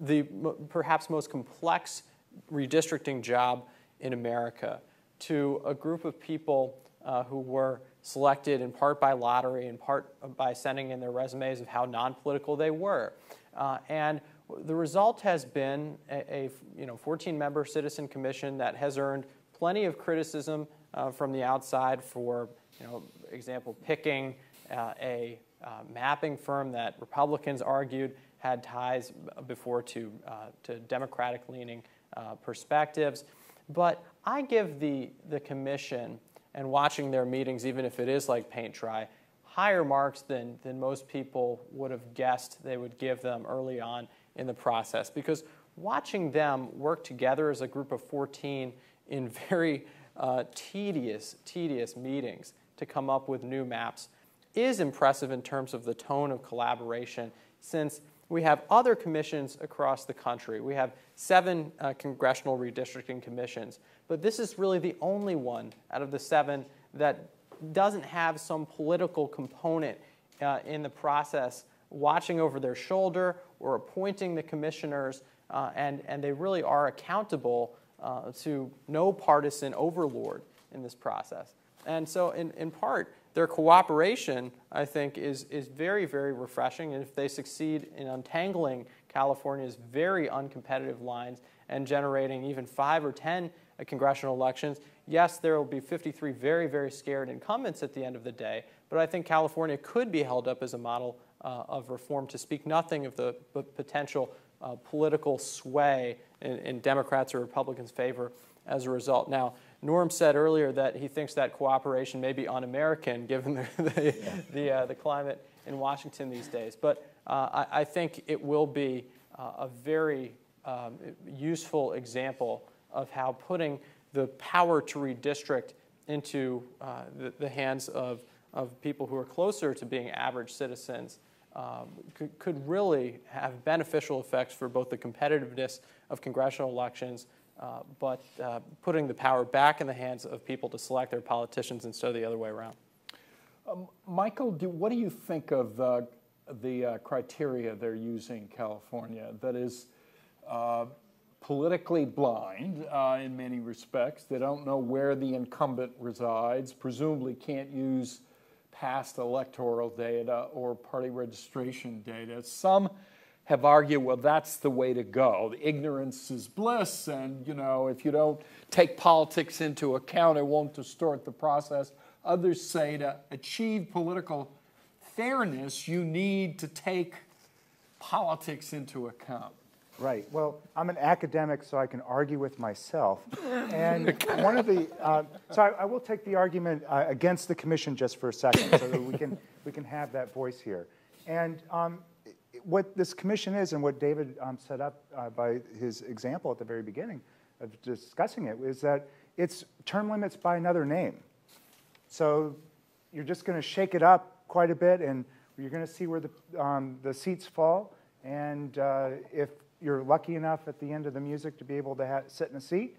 the perhaps most complex redistricting job in America to a group of people uh, who were selected in part by lottery, in part by sending in their resumes of how non political they were. Uh, and the result has been a, a you know 14 member citizen commission that has earned plenty of criticism uh, from the outside for you know example picking uh, a uh, mapping firm that Republicans argued had ties before to uh, to Democratic leaning uh, perspectives. But I give the the commission and watching their meetings, even if it is like paint dry, higher marks than, than most people would have guessed they would give them early on in the process. Because watching them work together as a group of 14 in very uh, tedious, tedious meetings to come up with new maps is impressive in terms of the tone of collaboration since we have other commissions across the country. We have seven uh, congressional redistricting commissions, but this is really the only one out of the seven that doesn't have some political component uh, in the process watching over their shoulder or appointing the commissioners, uh, and, and they really are accountable uh, to no partisan overlord in this process. And so, in, in part, their cooperation, I think, is, is very, very refreshing. And if they succeed in untangling California's very uncompetitive lines and generating even five or 10 congressional elections, Yes, there will be 53 very, very scared incumbents at the end of the day, but I think California could be held up as a model uh, of reform, to speak nothing of the potential uh, political sway in, in, Democrats or Republicans' favor as a result. Now, Norm said earlier that he thinks that cooperation may be un American given the, the, the, uh, the, climate in Washington these days. But uh, I, I, think it will be uh, a very um, useful example of how putting the power to redistrict into uh, the, the, hands of, of people who are closer to being average citizens um, could, could, really have beneficial effects for both the competitiveness of congressional elections, uh, but uh, putting the power back in the hands of people to select their politicians instead of the other way around. Um, Michael, do, what do you think of uh, the uh, criteria they're using in California that is uh, politically blind uh, in many respects. They don't know where the incumbent resides, presumably can't use past electoral data or party registration data. Some have argued, well, that's the way to go. Ignorance is bliss, and you know, if you don't take politics into account, it won't distort the process. Others say to achieve political fairness, you need to take politics into account. Right. Well, I'm an academic, so I can argue with myself. And one of the, uh, so I, I, will take the argument uh, against the commission just for a second, so that we can we can have that voice here. And um, what this commission is, and what David um, set up uh, by his example at the very beginning of discussing it, is that it's term limits by another name. So you're just going to shake it up quite a bit, and you're going to see where the, um, the seats fall. And uh, if you're lucky enough at the end of the music to be able to sit in a seat,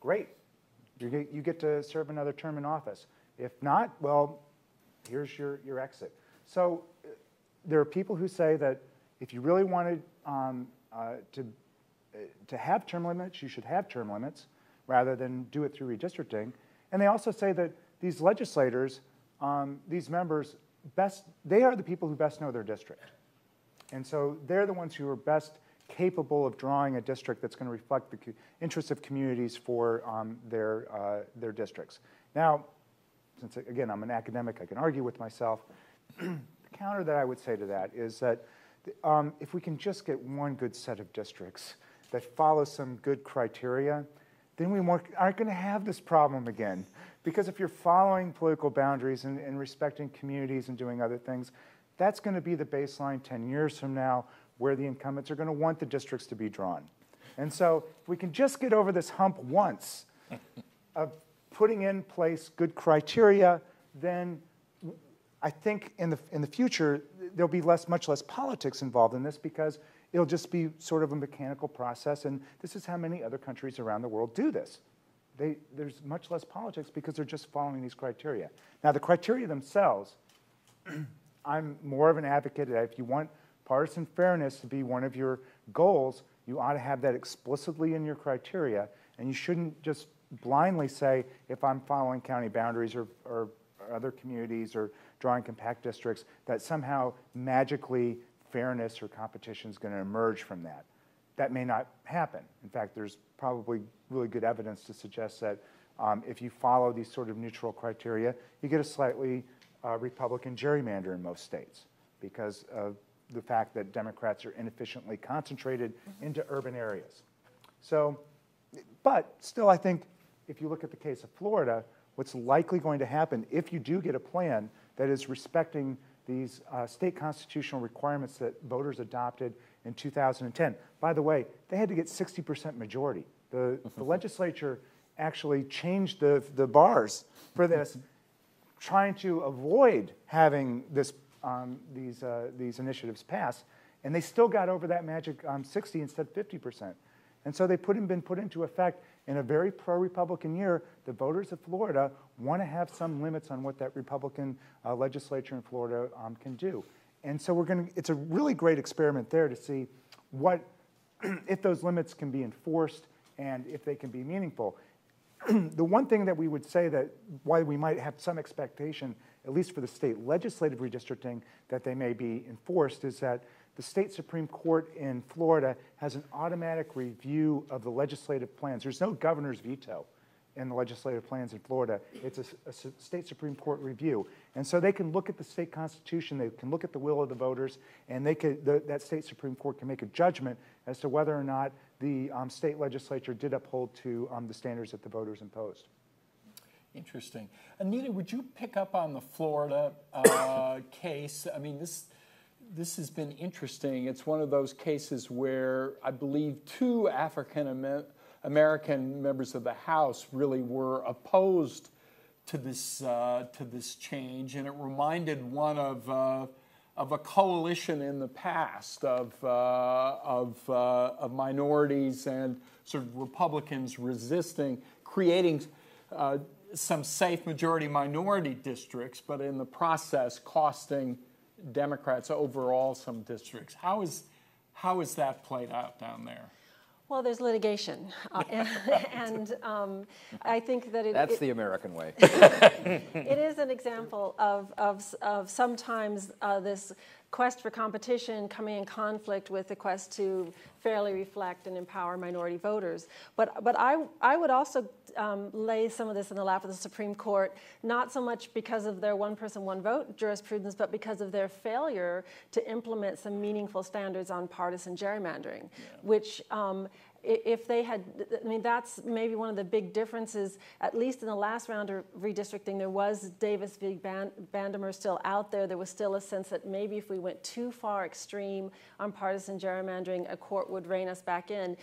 great. You get, you get to serve another term in office. If not, well, here's your, your exit. So uh, there are people who say that if you really wanted um, uh, to, uh, to have term limits, you should have term limits rather than do it through redistricting. And they also say that these legislators um, these members best, they are the people who best know their district. And so they're the ones who are best capable of drawing a district that's going to reflect the interests of communities for um, their, uh, their districts. Now, since again, I'm an academic, I can argue with myself. the counter that I would say to that is that um, if we can just get one good set of districts that follow some good criteria, then we aren't going to have this problem again. Because if you're following political boundaries and, and respecting communities and doing other things, that's going to be the baseline 10 years from now where the incumbents are going to want the districts to be drawn. And so if we can just get over this hump once of putting in place good criteria, then I think in the, in the future, there'll be less, much less politics involved in this because it'll just be sort of a mechanical process. And this is how many other countries around the world do this. They, there's much less politics because they're just following these criteria. Now, the criteria themselves, I'm more of an advocate that if you want partisan fairness to be one of your goals, you ought to have that explicitly in your criteria, and you shouldn't just blindly say, if I'm following county boundaries or, or, or other communities or drawing compact districts, that somehow magically fairness or competition is going to emerge from that. That may not happen. In fact, there's probably really good evidence to suggest that um, if you follow these sort of neutral criteria, you get a slightly uh, Republican gerrymander in most states because of the fact that Democrats are inefficiently concentrated mm-hmm. into urban areas. So, but still, I think if you look at the case of Florida, what's likely going to happen if you do get a plan that is respecting these uh, state constitutional requirements that voters adopted in 2010. By the way, they had to get 60% majority. The, the legislature actually changed the, the bars for this, trying to avoid having this, um, these, uh, these initiatives pass. And they still got over that magic um, 60 instead of 50%. And so they put, been put into effect in a very pro-Republican year. The voters of Florida want to have some limits on what that Republican uh, legislature in Florida um, can do. And so we're going to, it's a really great experiment there to see what, if those limits can be enforced and if they can be meaningful. the one thing that we would say that why we might have some expectation, at least for the state legislative redistricting, that they may be enforced is that the state Supreme Court in Florida has an automatic review of the legislative plans. There's no governor's veto in the legislative plans in Florida. It's a, a, state Supreme Court review. And so they can look at the state constitution, they can look at the will of the voters, and they could, the, that state Supreme Court can make a judgment as to whether or not the um, state legislature did uphold to um, the standards that the voters imposed. Interesting. Anita, would you pick up on the Florida uh, case? I mean, this this has been interesting. It's one of those cases where I believe two African American members of the House really were opposed to this uh, to this change, and it reminded one of uh, of a coalition in the past of uh, of, uh, of minorities and sort of Republicans resisting creating uh, some safe majority minority districts, but in the process costing Democrats overall some districts. How is how is that played out down there? Well, there's litigation, uh, and, and um, I think that it, That's it, the American way. it is an example of, of, of sometimes uh, this quest for competition coming in conflict with the quest to fairly reflect and empower minority voters. But, but I, I would also um, lay some of this in the lap of the Supreme Court, not so much because of their one person, one vote jurisprudence, but because of their failure to implement some meaningful standards on partisan gerrymandering, yeah. which um, if they had, I mean, that's maybe one of the big differences, at least in the last round of redistricting, there was Davis v. Bandemer still out there. There was still a sense that maybe if we went too far extreme on partisan gerrymandering, a court would rein us back in.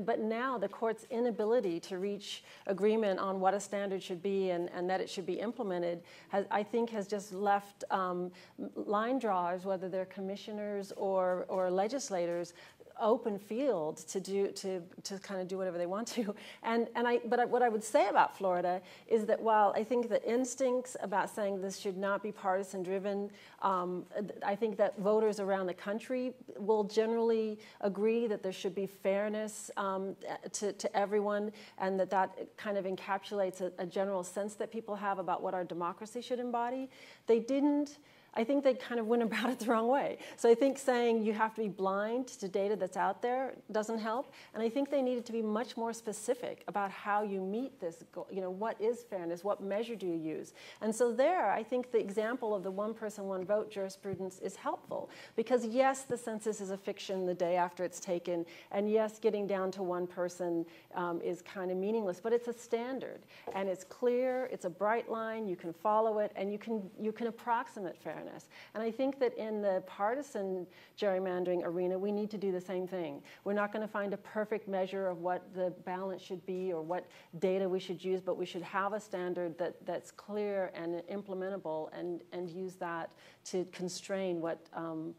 But now the court's inability to reach agreement on what a standard should be and, and that it should be implemented, has, I think, has just left um, line drawers, whether they're commissioners or, or legislators, open field to do to, to kind of do whatever they want to. And and I but what I would say about Florida is that while I think the instincts about saying this should not be partisan driven, um, I think that voters around the country will generally agree that there should be fairness um, to, to everyone, and that that kind of encapsulates a, a general sense that people have about what our democracy should embody. They didn't I think they kind of went about it the wrong way. So I think saying you have to be blind to data that's out there doesn't help. And I think they needed to be much more specific about how you meet this goal. You know, what is fairness? What measure do you use? And so there, I think the example of the one person, one vote jurisprudence is helpful. Because yes, the census is a fiction the day after it's taken. And yes, getting down to one person um, is kind of meaningless. But it's a standard. And it's clear, it's a bright line, you can follow it, and you can, you can approximate fairness fairness. And I think that in the partisan gerrymandering arena, we need to do the same thing. We're not going to find a perfect measure of what the balance should be or what data we should use, but we should have a standard that, that's clear and implementable and, and use that to constrain what. Um,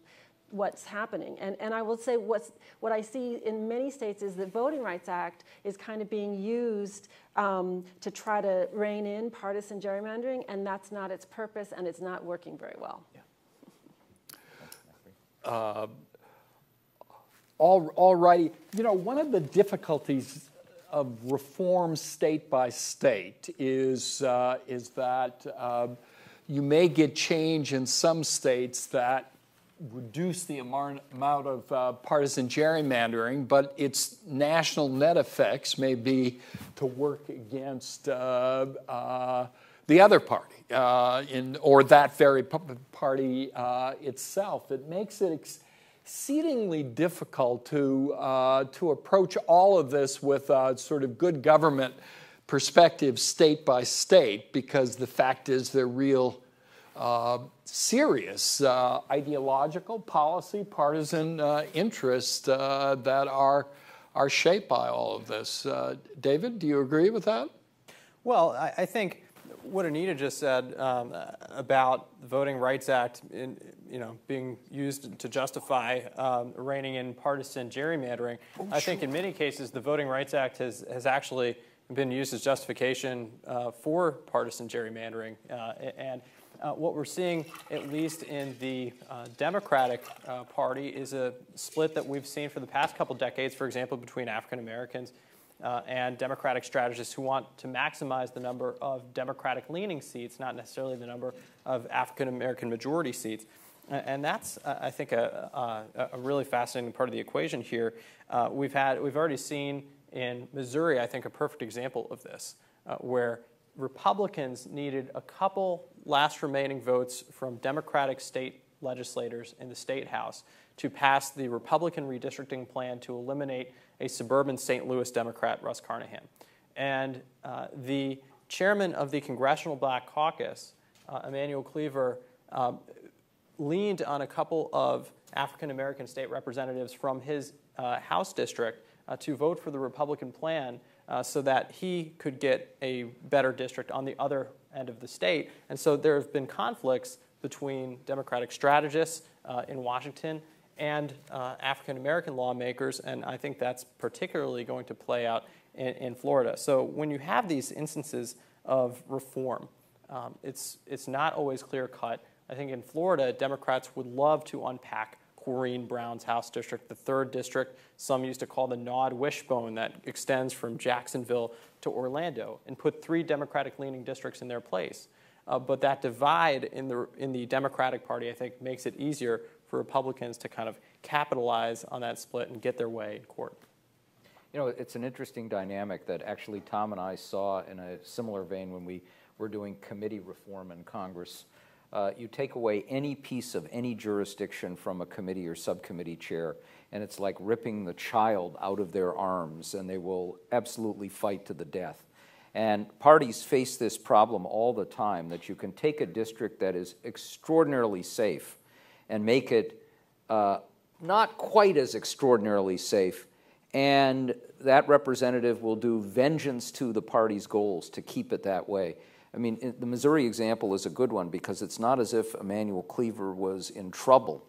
what's happening. And, and I will say what's, what I see in many states is the Voting Rights Act is kind of being used um, to try to rein in partisan gerrymandering, and that's not its purpose, and it's not working very well. Yeah. Uh, all, all righty. You know, one of the difficulties of reform state by state is, uh, is that uh, you may get change in some states that reduce the amount of uh, partisan gerrymandering, but its national net effects may be to work against uh, uh, the other party uh, in, or that very party uh, itself. It makes it exceedingly difficult to, uh, to approach all of this with a sort of good government perspective state by state because the fact is they're real uh, serious uh, ideological, policy, partisan uh, interests uh, that are, are shaped by all of this. Uh, David, do you agree with that? Well, I, I think what Anita just said um, about the Voting Rights Act in, you know, being used to justify um, reining in partisan gerrymandering, oh, I think in many cases the Voting Rights Act has, has actually been used as justification uh, for partisan gerrymandering. Uh, and uh, what we're seeing, at least in the uh, Democratic uh, Party, is a split that we've seen for the past couple decades, for example, between African Americans uh, and Democratic strategists who want to maximize the number of Democratic leaning seats, not necessarily the number of African American majority seats. And that's, uh, I think, a, a, a, really fascinating part of the equation here. Uh, we've, had, we've already seen in Missouri, I think, a perfect example of this, where Republicans needed a couple last remaining votes from Democratic state legislators in the state house to pass the Republican redistricting plan to eliminate a suburban St. Louis Democrat, Russ Carnahan. And uh, the chairman of the Congressional Black Caucus, uh, Emanuel Cleaver, uh, leaned on a couple of African American state representatives from his uh, House district uh, to vote for the Republican plan uh, so that he could get a better district on the other end of the state. And so there have been conflicts between Democratic strategists uh, in Washington and uh, African American lawmakers, and I think that's particularly going to play out in, in Florida. So when you have these instances of reform, um, it's, it's not always clear cut I think in Florida, Democrats would love to unpack Corrine Brown's House District, the third district, some used to call the Nod Wishbone, that extends from Jacksonville to Orlando, and put three Democratic leaning districts in their place. Uh, but that divide in the, in the Democratic Party, I think, makes it easier for Republicans to kind of capitalize on that split and get their way in court. You know, it's an interesting dynamic that actually Tom and I saw in a similar vein when we were doing committee reform in Congress uh, you take away any piece of any jurisdiction from a committee or subcommittee chair, and it's like ripping the child out of their arms, and they will absolutely fight to the death. And parties face this problem all the time that you can take a district that is extraordinarily safe and make it uh, not quite as extraordinarily safe, and that representative will do vengeance to the party's goals to keep it that way. I mean, the Missouri example is a good one because it's not as if Emanuel Cleaver was in trouble.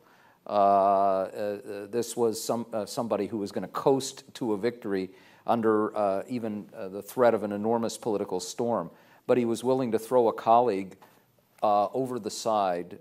Uh, uh, this was some, uh, somebody who was going to coast to a victory under uh, even uh, the threat of an enormous political storm. But he was willing to throw a colleague uh, over the side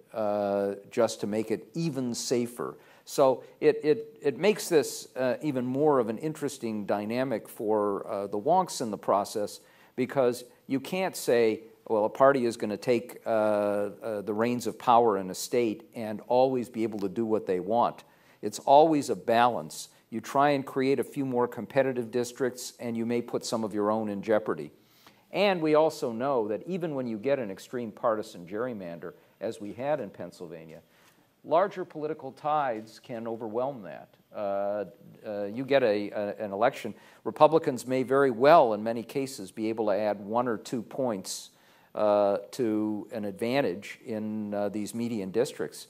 just to make it even safer. So it, it, it makes this even more of an interesting dynamic for the wonks in the process because you can't say, well, a party is going to take uh, uh, the reins of power in a state and always be able to do what they want. It's always a balance. You try and create a few more competitive districts, and you may put some of your own in jeopardy. And we also know that even when you get an extreme partisan gerrymander, as we had in Pennsylvania, larger political tides can overwhelm that. Uh, uh, you get a, a, an election, Republicans may very well, in many cases, be able to add one or two points uh, to an advantage in uh, these median districts.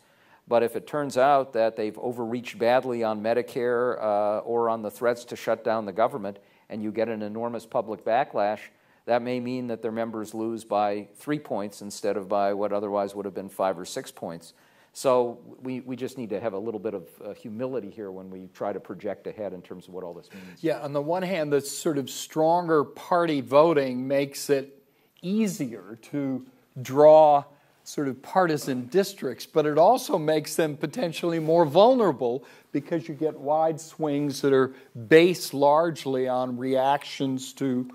But if it turns out that they've overreached badly on Medicare uh, or on the threats to shut down the government, and you get an enormous public backlash, that may mean that their members lose by three points instead of by what otherwise would have been five or six points. So we, we just need to have a little bit of uh, humility here when we try to project ahead in terms of what all this means. Yeah, on the one hand, the sort of stronger party voting makes it easier to draw sort of partisan districts, but it also makes them potentially more vulnerable because you get wide swings that are based largely on reactions to,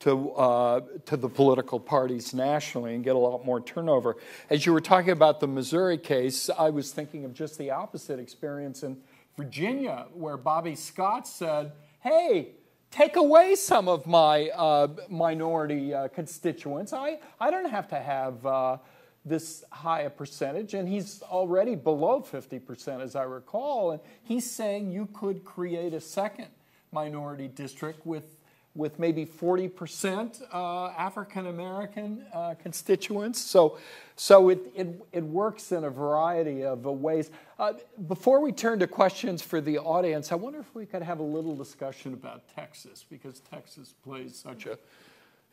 to, uh, to the political parties nationally and get a lot more turnover. As you were talking about the Missouri case, I was thinking of just the opposite experience in Virginia, where Bobby Scott said, hey, take away some of my uh, minority uh, constituents. I, I don't have to have uh, this high a percentage, and he's already below 50%, as I recall. And he's saying you could create a second minority district with with maybe 40% uh, African American uh, constituents. So, so it, it, it, works in a variety of uh, ways. Uh, before we turn to questions for the audience, I wonder if we could have a little discussion about Texas, because Texas plays such an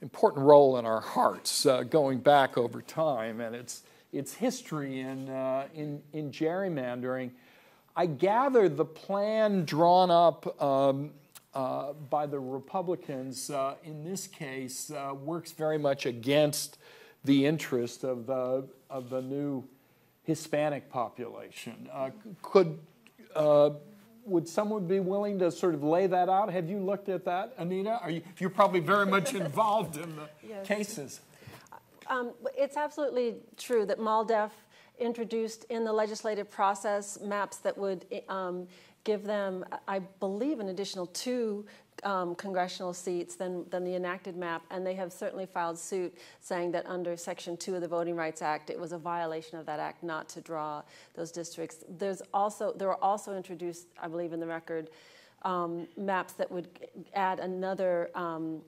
important role in our hearts uh, going back over time and its, its history in, uh, in, in gerrymandering. I gather the plan drawn up um, uh, by the Republicans uh, in this case uh, works very much against the interest of the, of the new Hispanic population. Uh, could, uh, would someone be willing to sort of lay that out? Have you looked at that, Anita? Are you, you're probably very much involved in the yes. cases. Um, it's absolutely true that MALDEF introduced in the legislative process maps that would um, give them, I believe, an additional two um, congressional seats than, than the enacted map, and they have certainly filed suit saying that under Section 2 of the Voting Rights Act, it was a violation of that act not to draw those districts. There's also, there were also introduced, I believe in the record, um, maps that would add another um,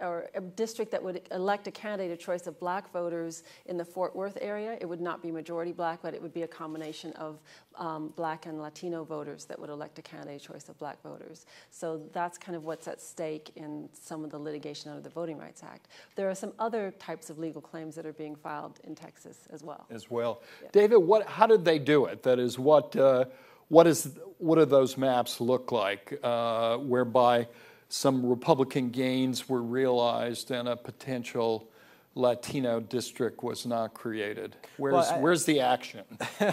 or a district that would elect a candidate of choice of black voters in the Fort Worth area. It would not be majority black, but it would be a combination of um, black and Latino voters that would elect a candidate of choice of black voters. So that's kind of what's at stake in some of the litigation under the Voting Rights Act. There are some other types of legal claims that are being filed in Texas as well. As well. Yeah. David, what, how did they do it? That is, what, uh, what, is, what do those maps look like uh, whereby some Republican gains were realized and a potential Latino district was not created? Where's, Well, I- where's the action?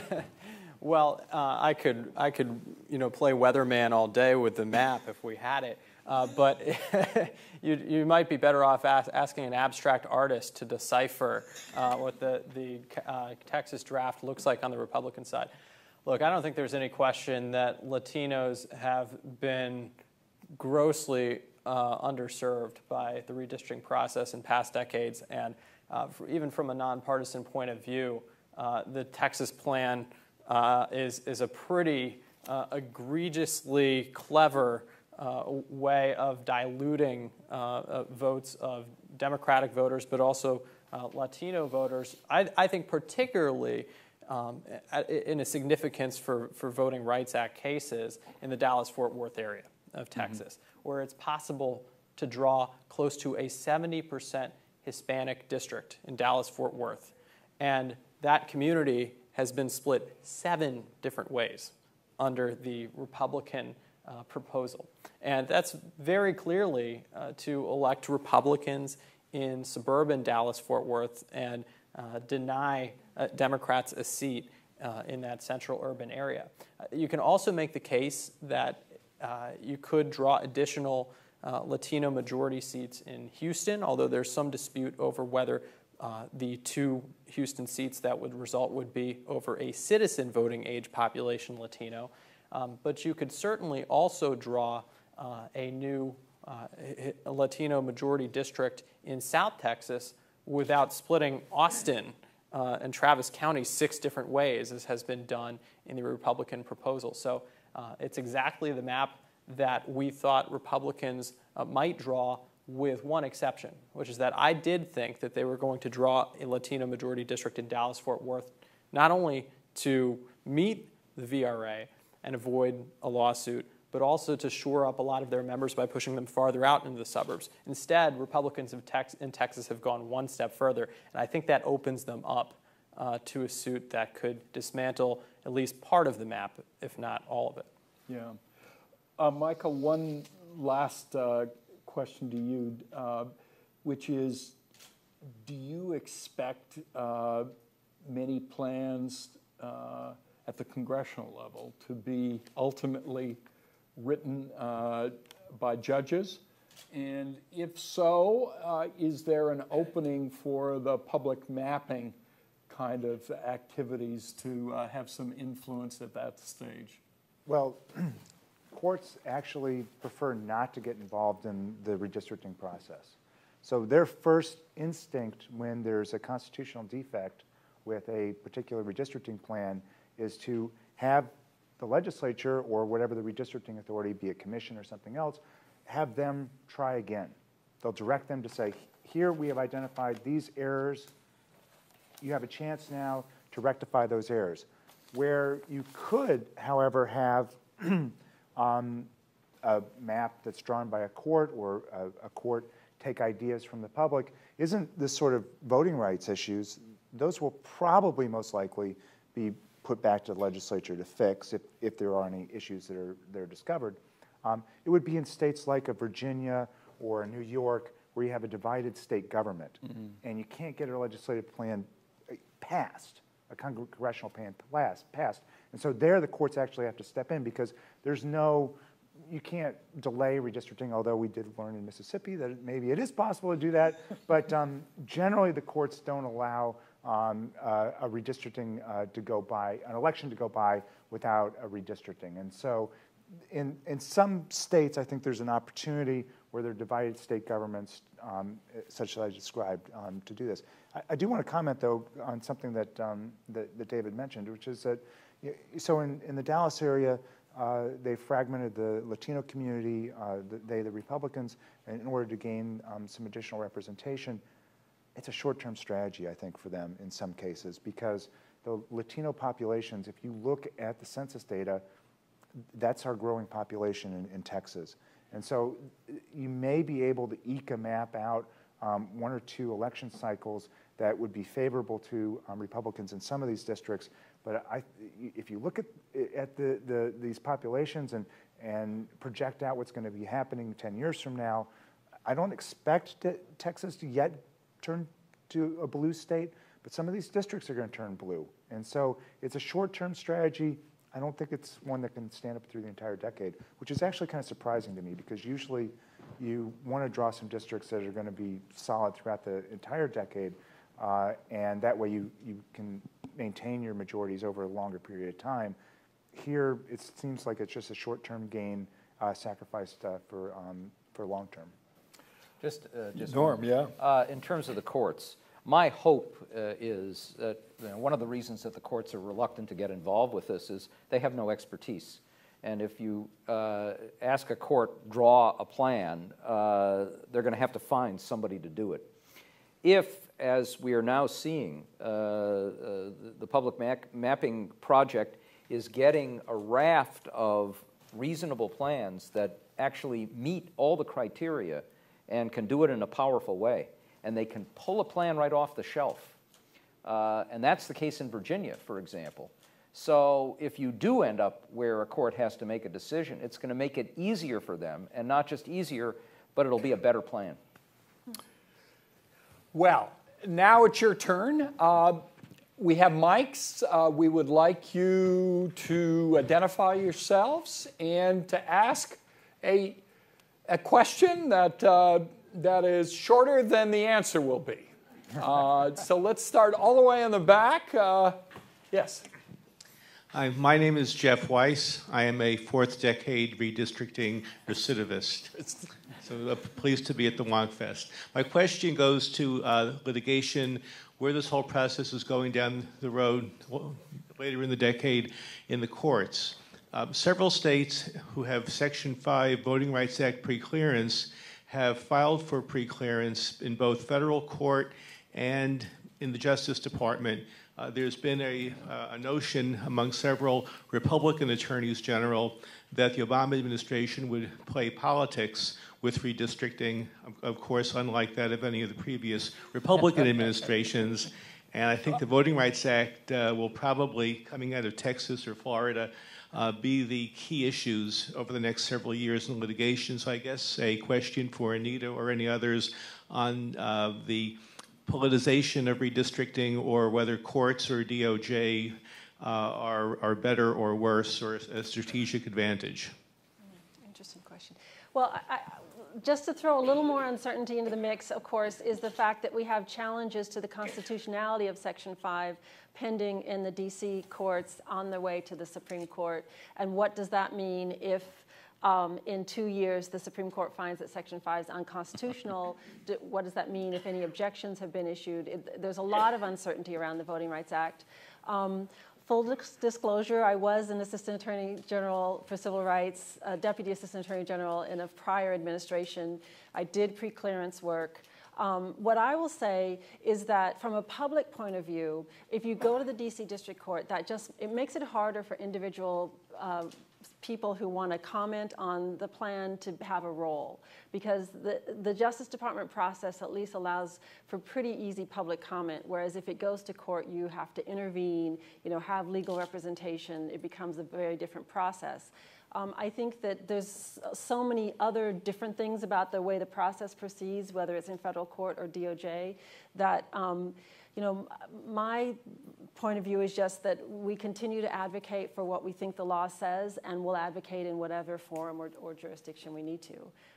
Well, uh, I could I could you know play weatherman all day with the map if we had it, uh, but you you might be better off as, asking an abstract artist to decipher uh, what the the uh, Texas draft looks like on the Republican side. Look, I don't think there's any question that Latinos have been grossly uh, underserved by the redistricting process in past decades, and uh, even from a nonpartisan point of view, uh, the Texas plan uh, is is a pretty uh, egregiously clever uh, way of diluting votes of Democratic voters, but also Latino voters. I, I think particularly um, in a significance for, for Voting Rights Act cases in the Dallas Fort Worth area of Texas, mm-hmm. where it's possible to draw close to a 70% Hispanic district in Dallas Fort Worth. And that community has been split seven different ways under the Republican uh, proposal. And that's very clearly uh, to elect Republicans in suburban Dallas Fort Worth and uh, deny uh, Democrats a seat uh, in that central urban area. Uh, you can also make the case that you could draw additional Latino majority seats in Houston, although there's some dispute over whether uh, the two Houston seats that would result would be over a citizen voting age population Latino. Um, but you could certainly also draw uh, a new uh, a Latino majority district in South Texas without splitting Austin uh, and Travis County six different ways, as has been done in the Republican proposal. So uh, it's exactly the map that we thought Republicans uh, might draw with one exception, which is that I did think that they were going to draw a Latino majority district in Dallas Fort Worth, not only to meet the VRA and avoid a lawsuit, but also to shore up a lot of their members by pushing them farther out into the suburbs. Instead, Republicans Tex- in Texas have gone one step further, and I think that opens them up uh, to a suit that could dismantle at least part of the map, if not all of it. Yeah. Uh, Michael, one last uh, question to you, uh, which is do you expect uh, many plans uh, at the congressional level to be ultimately written uh, by judges? And if so, is there an opening for the public mapping kind of activities to uh, have some influence at that stage? Well, courts actually prefer not to get involved in the redistricting process. So their first instinct when there's a constitutional defect with a particular redistricting plan is to have the legislature or whatever the redistricting authority, be it commission or something else, have them try again. They'll direct them to say, here we have identified these errors. You have a chance now to rectify those errors. Where you could, however, have um, a map that's drawn by a court or a, a, court take ideas from the public isn't this sort of voting rights issues. Those will probably most likely be put back to the legislature to fix if, if there are any issues that are, that are discovered. Um, it would be in states like a Virginia or a New York where you have a divided state government mm-hmm. and you can't get a legislative plan passed, a congressional plan passed and so there, the courts actually have to step in because there's no, you can't delay redistricting, although we did learn in Mississippi that maybe it is possible to do that. but um, generally, the courts don't allow um, uh, a redistricting uh, to go by, an election to go by without a redistricting. And so in, in some states, I think there's an opportunity where there are divided state governments, um, such as I described, um, to do this. I, I, do want to comment, though, on something that, um, that, that David mentioned, which is that so in, in the Dallas area, uh, they fragmented the Latino community, uh, the, they, the Republicans, in order to gain um, some additional representation. It's a short-term strategy, I think, for them in some cases, because the Latino populations, if you look at the census data, that's our growing population in, in Texas. And so you may be able to eke a map out um, one or two election cycles that would be favorable to um, Republicans in some of these districts, but I, if you look at, at the, the, these populations and, and project out what's going to be happening 10 years from now, I don't expect to, Texas to yet turn to a blue state, but some of these districts are going to turn blue. And so it's a short-term strategy. I don't think it's one that can stand up through the entire decade, which is actually kind of surprising to me because usually you want to draw some districts that are going to be solid throughout the entire decade, uh, and that way you, you can maintain your majorities over a longer period of time. Here, it seems like it's just a short-term gain uh, sacrificed uh, for, um, for long-term. Just, uh, just Norm, yeah. Uh, in terms of the courts, my hope uh, is that you know, one of the reasons that the courts are reluctant to get involved with this is they have no expertise. And if you uh, ask a court, draw a plan, uh, they're going to have to find somebody to do it. If, as we are now seeing, uh, uh, the public map mapping project is getting a raft of reasonable plans that actually meet all the criteria and can do it in a powerful way, and they can pull a plan right off the shelf. Uh, and that's the case in Virginia, for example. So if you do end up where a court has to make a decision, it's going to make it easier for them, and not just easier, but it'll be a better plan. Well, now it's your turn. Uh, we have mics. Uh, we would like you to identify yourselves and to ask a, a question that, uh, that is shorter than the answer will be. Uh, so let's start all the way in the back. Uh, yes. Hi, my name is Jeff Weiss. I am a fourth decade redistricting recidivist. So uh, pleased to be at the Wonkfest. My question goes to uh, litigation, where this whole process is going down the road later in the decade in the courts. Um, several states who have Section 5 Voting Rights Act preclearance have filed for preclearance in both federal court and in the Justice Department uh, there's been a, uh, a, notion among several Republican attorneys general that the Obama administration would play politics with redistricting, of, of course, unlike that of any of the previous Republican administrations. And I think the Voting Rights Act uh, will probably, coming out of Texas or Florida, uh, be the key issues over the next several years in litigation. So I guess a question for Anita or any others on uh, the politicization of redistricting or whether courts or DOJ uh, are, are better or worse or a strategic advantage? Interesting question. Well, I, just to throw a little more uncertainty into the mix, of course, is the fact that we have challenges to the constitutionality of Section 5 pending in the DC courts on their way to the Supreme Court. And what does that mean if um, in two years, the Supreme Court finds that Section 5 is unconstitutional. Do, what does that mean if any objections have been issued? It, there's a lot of uncertainty around the Voting Rights Act. Um, full disclosure, I was an Assistant Attorney General for Civil Rights, Deputy Assistant Attorney General in a prior administration. I did pre-clearance work. Um, what I will say is that from a public point of view, if you go to the DC District Court, that just, it makes it harder for individual uh, people who want to comment on the plan to have a role. Because the, the Justice Department process at least allows for pretty easy public comment whereas if it goes to court you have to intervene you know have legal representation it becomes a very different process um, I think that there's so many other different things about the way the process proceeds whether it's in federal court or DOJ that um, you know, my point of view is just that we continue to advocate for what we think the law says, and we'll advocate in whatever forum or, or jurisdiction we need to.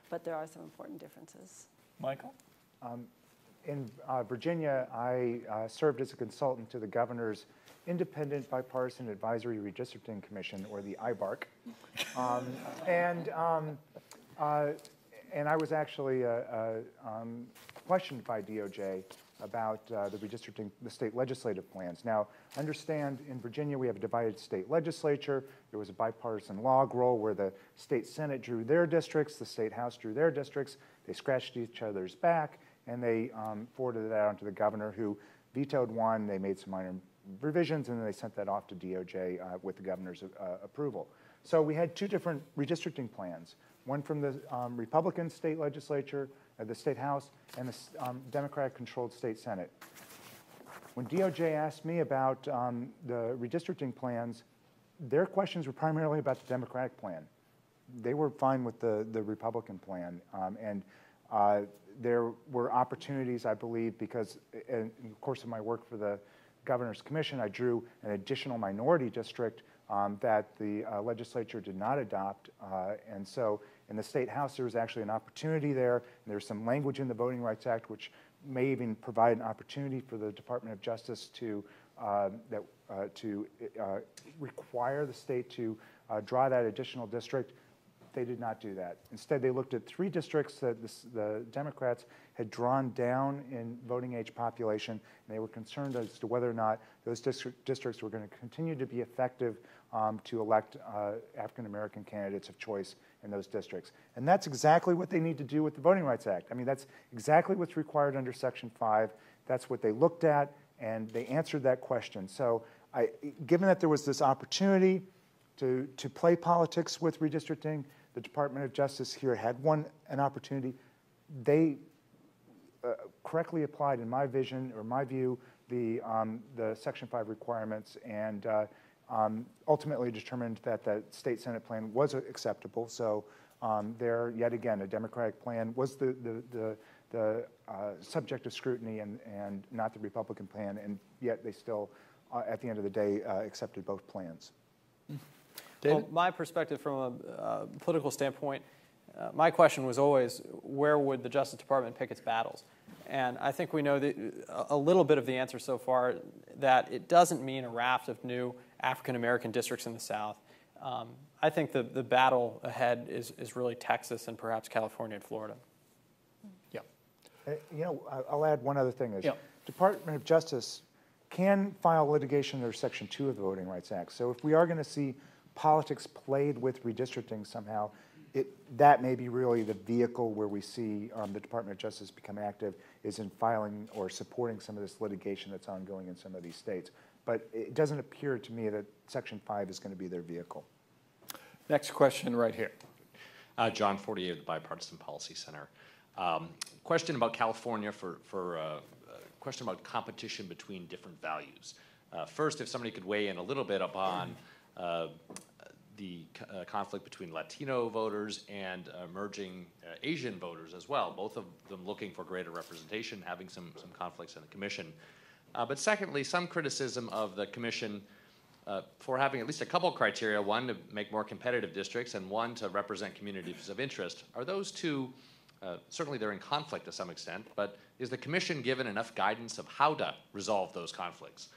But there are some important differences. Michael? Um, in uh, Virginia, I uh, served as a consultant to the governor's Independent Bipartisan Advisory Redistricting Commission, or the IBARC. Um, and, um, uh, and I was actually uh, uh, um, questioned by DOJ about uh, the redistricting, the state legislative plans. Now, understand in Virginia we have a divided state legislature. There was a bipartisan log roll where the state senate drew their districts, the state house drew their districts. They scratched each other's back, and they um, forwarded that on to the governor, who vetoed one. They made some minor revisions, and then they sent that off to DOJ uh, with the governor's uh, approval. So we had two different redistricting plans, one from the um, Republican state legislature, uh, the state house, and the um, Democratic-controlled state senate. When DOJ asked me about um, the redistricting plans, their questions were primarily about the Democratic plan. They were fine with the, the Republican plan. Um, and Uh, there were opportunities, I believe, because in the course of my work for the Governor's Commission, I drew an additional minority district um, that the uh, legislature did not adopt. Uh, and so in the State House, there was actually an opportunity there. There's some language in the Voting Rights Act which may even provide an opportunity for the Department of Justice to, uh, that, uh, to uh, require the state to uh, draw that additional district. They did not do that. Instead, they looked at three districts that this, the Democrats had drawn down in voting age population, and they were concerned as to whether or not those district, districts were going to continue to be effective um, to elect uh, African American candidates of choice in those districts. And that's exactly what they need to do with the Voting Rights Act. I mean, that's exactly what's required under Section 5. That's what they looked at, and they answered that question. So, I, given that there was this opportunity to, to play politics with redistricting, the Department of Justice here had one an opportunity. They uh, correctly applied, in my vision or my view, the um, the Section Five requirements, and uh, um, ultimately determined that the state senate plan was acceptable. So um, there, yet again, a Democratic plan was the the the, the uh, subject of scrutiny and and not the Republican plan, and yet they still, uh, at the end of the day, uh, accepted both plans. Well, my perspective from a uh, political standpoint, uh, my question was always where would the Justice Department pick its battles? And I think we know the, a little bit of the answer so far that it doesn't mean a raft of new African American districts in the South. Um, I think the, the battle ahead is, is really Texas and perhaps California and Florida. Yeah. Uh, you know, I'll add one other thing. Is yeah. Department of Justice can file litigation under Section 2 of the Voting Rights Act. So if we are going to see politics played with redistricting somehow, it, that may be really the vehicle where we see um, the Department of Justice become active is in filing or supporting some of this litigation that's ongoing in some of these states. But it doesn't appear to me that Section 5 is going to be their vehicle. Next question right here. Uh, John Fortier of the Bipartisan Policy Center. Um, question about California for, for uh, question about competition between different values. Uh, first, if somebody could weigh in a little bit upon uh, the uh, conflict between Latino voters and emerging uh, Asian voters as well, both of them looking for greater representation, having some, some conflicts in the commission. Uh, but secondly, some criticism of the commission uh, for having at least a couple criteria, one to make more competitive districts and one to represent communities of interest. Are those two, uh, certainly they're in conflict to some extent, but is the commission given enough guidance of how to resolve those conflicts?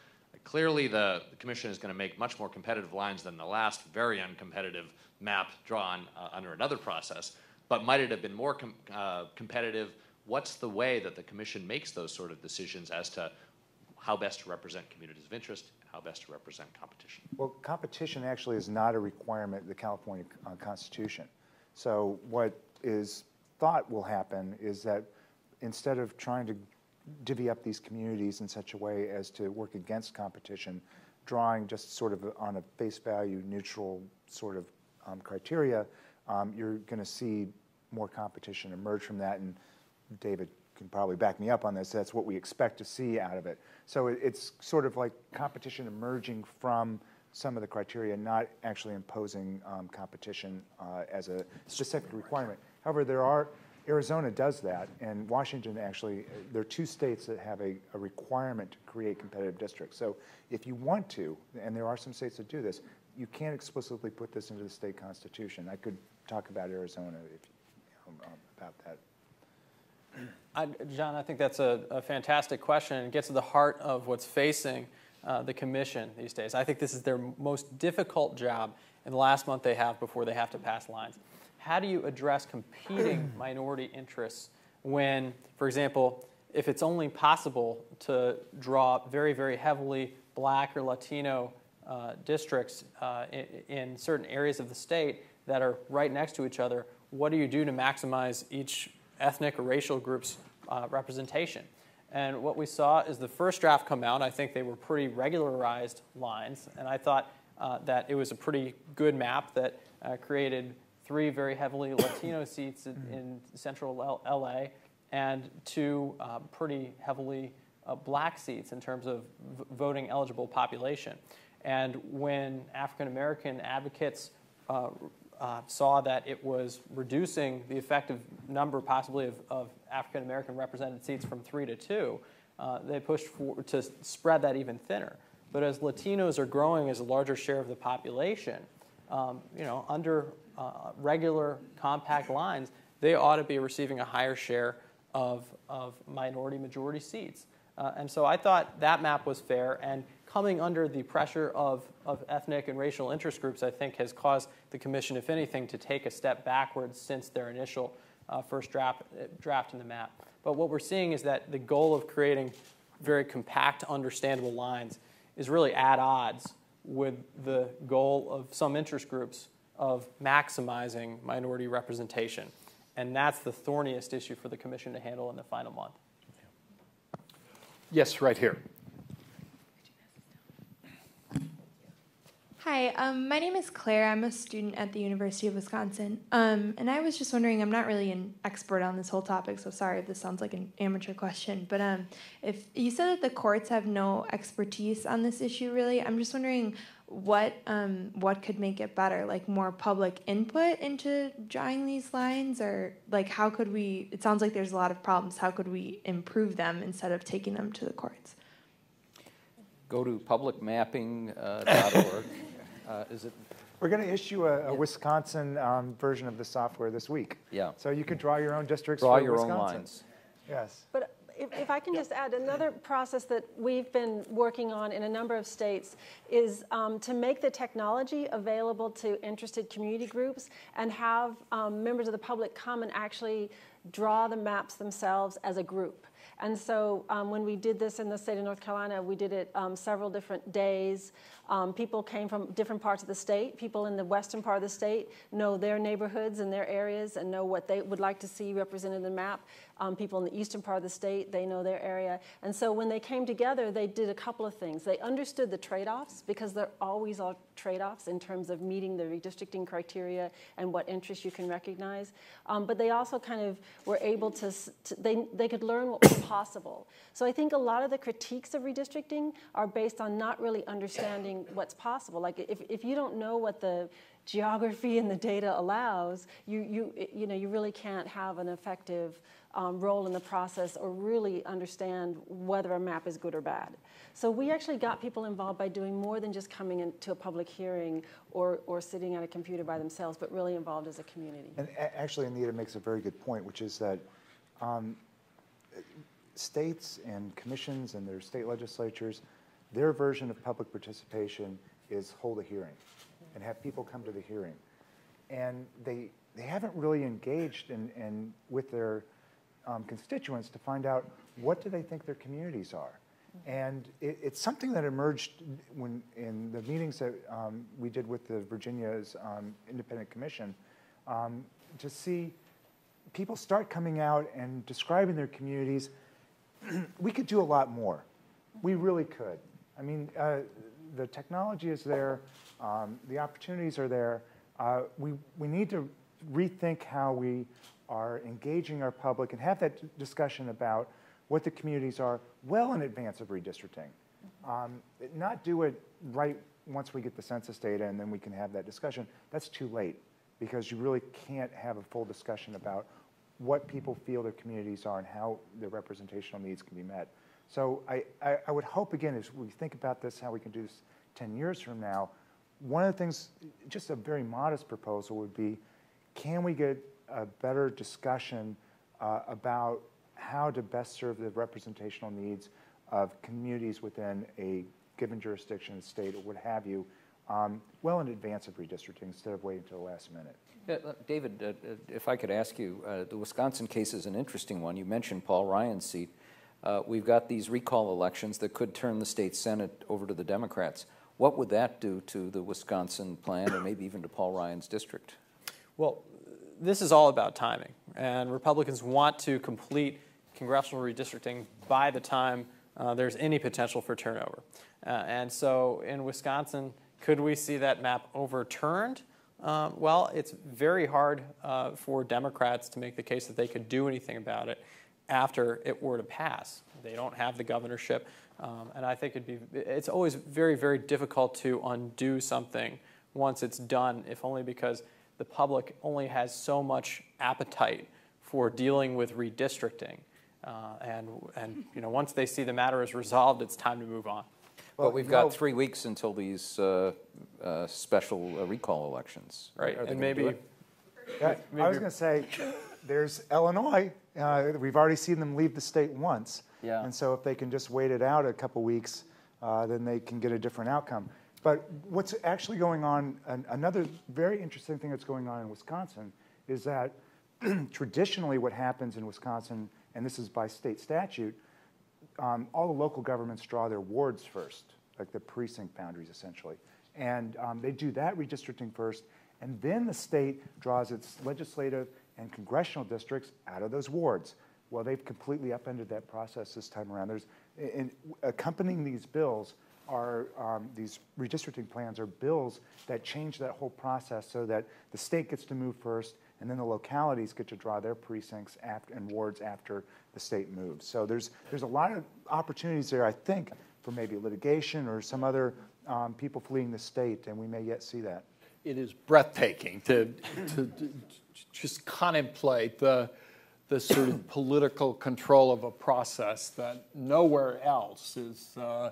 Clearly, the, Commission is going to make much more competitive lines than the last very uncompetitive map drawn uh, under another process. But might it have been more com- uh, competitive? What's the way that the Commission makes those sort of decisions as to how best to represent communities of interest, how best to represent competition? Well, competition actually is not a requirement of the California uh, Constitution. So what is thought will happen is that instead of trying to divvy up these communities in such a way as to work against competition, drawing just sort of on a face value neutral sort of um, criteria, um, you're going to see more competition emerge from that. And David can probably back me up on this. That's what we expect to see out of it. So it's sort of like competition emerging from some of the criteria, not actually imposing um, competition uh, as a specific requirement. However, there are Arizona does that, and Washington actually, there are two states that have a, a, requirement to create competitive districts. So if you want to, and there are some states that do this, you can't explicitly put this into the state constitution. I could talk about Arizona if, you know, um, about that. I, John, I think that's a, a, fantastic question and gets to the heart of what's facing uh, the commission these days. I think this is their most difficult job in the last month they have before they have to pass lines how do you address competing minority interests when, for example, if it's only possible to draw very, very heavily black or Latino uh, districts uh, in, in, certain areas of the state that are right next to each other, what do you do to maximize each ethnic or racial group's uh, representation? And what we saw is the first draft come out. I think they were pretty regularized lines, and I thought uh, that it was a pretty good map that uh, created three very heavily Latino seats in, mm-hmm. in, central L- LA, and two uh, pretty heavily uh, black seats in terms of v- voting eligible population. And when African American advocates uh, uh, saw that it was reducing the effective number, possibly, of, of African American represented seats from three to two, uh, they pushed for, to spread that even thinner. But as Latinos are growing as a larger share of the population, um, you know, under uh, regular compact lines, they ought to be receiving a higher share of, of minority majority seats. Uh, and so I thought that map was fair. And coming under the pressure of, of ethnic and racial interest groups, I think, has caused the commission, if anything, to take a step backwards since their initial uh, first draft, draft in the map. But what we're seeing is that the goal of creating very compact, understandable lines is really at odds with the goal of some interest groups of maximizing minority representation. And that's the thorniest issue for the Commission to handle in the final month. Yes, right here. Hi, um, my name is Claire. I'm a student at the University of Wisconsin. Um, and I was just wondering, I'm not really an expert on this whole topic, so sorry if this sounds like an amateur question. But um, if you said that the courts have no expertise on this issue, really, I'm just wondering what um, what could make it better, like more public input into drawing these lines, or like how could we? It sounds like there's a lot of problems. How could we improve them instead of taking them to the courts? Go to publicmapping.org. Uh, is it? We're going to issue a, a Wisconsin um, version of the software this week. Yeah. So you could draw your own districts Draw for your Wisconsin. own lines. Yes. But if, if I can just add, another process that we've been working on in a number of states is um, to make the technology available to interested community groups and have um, members of the public come and actually draw the maps themselves as a group. And so um, when we did this in the state of North Carolina, we did it um, several different days. Um, people came from different parts of the state. People in the western part of the state know their neighborhoods and their areas and know what they would like to see represented in the map. Um, people in the eastern part of the state, they know their area. And so when they came together, they did a couple of things. They understood the trade offs because there always are trade offs in terms of meeting the redistricting criteria and what interests you can recognize. Um, but they also kind of were able to, to, they, they could learn what was possible. So I think a lot of the critiques of redistricting are based on not really understanding what's possible. Like if, if you don't know what the geography and the data allows, you, you, you, know, you really can't have an effective um, role in the process or really understand whether a map is good or bad. So we actually got people involved by doing more than just coming into a public hearing or, or sitting at a computer by themselves, but really involved as a community. And actually, Anita makes a very good point, which is that um, states and commissions and their state legislatures, their version of public participation is hold a hearing and have people come to the hearing. And they, they haven't really engaged in, in, with their um, constituents to find out what do they think their communities are. And it, it's something that emerged when in the meetings that um, we did with the Virginia's um, Independent Commission um, to see people start coming out and describing their communities. we could do a lot more. We really could. I mean, uh, the technology is there, um, the opportunities are there. Uh, we, we need to rethink how we are engaging our public and have that discussion about what the communities are well in advance of redistricting. Um, not do it right once we get the census data and then we can have that discussion. That's too late because you really can't have a full discussion about what people feel their communities are and how their representational needs can be met. So I, I, I would hope, again, as we think about this, how we can do this 10 years from now, one of the things, just a very modest proposal would be, can we get a better discussion uh, about how to best serve the representational needs of communities within a given jurisdiction, state, or what have you, um, well in advance of redistricting instead of waiting until the last minute. Yeah, David, uh, uh, if I could ask you, uh, the Wisconsin case is an interesting one. You mentioned Paul Ryan's seat. Uh, we've got these recall elections that could turn the state Senate over to the Democrats. What would that do to the Wisconsin plan or maybe even to Paul Ryan's district? Well, this is all about timing, and Republicans want to complete congressional redistricting by the time uh, there's any potential for turnover. Uh, and so in Wisconsin, could we see that map overturned? Uh, well, it's very hard uh, for Democrats to make the case that they could do anything about it after it were to pass. They don't have the governorship, um, and I think it'd be it's always very very difficult to undo something once it's done, if only because the public only has so much appetite for dealing with redistricting. Uh, and, and you know, once they see the matter is resolved, it's time to move on. Well, but we've got three weeks until these uh, uh, special uh, recall elections. Right, and maybe. Yeah, maybe. I was going to say, there's Illinois. Uh, we've already seen them leave the state once. Yeah. And so if they can just wait it out a couple weeks, uh, then they can get a different outcome. But what's actually going on, another very interesting thing that's going on in Wisconsin is that traditionally what happens in Wisconsin, and this is by state statute, um, all the local governments draw their wards first, like the precinct boundaries essentially. And um, they do that redistricting first, and then the state draws its legislative and congressional districts out of those wards. Well, they've completely upended that process this time around. There's, in, accompanying these bills, are um, these redistricting plans are bills that change that whole process so that the state gets to move first and then the localities get to draw their precincts after, and wards after the state moves. So there's, there's a lot of opportunities there, I think, for maybe litigation or some other um, people fleeing the state, and we may yet see that. It is breathtaking to, to, to just contemplate the, the sort of political control of a process that nowhere else is. Uh,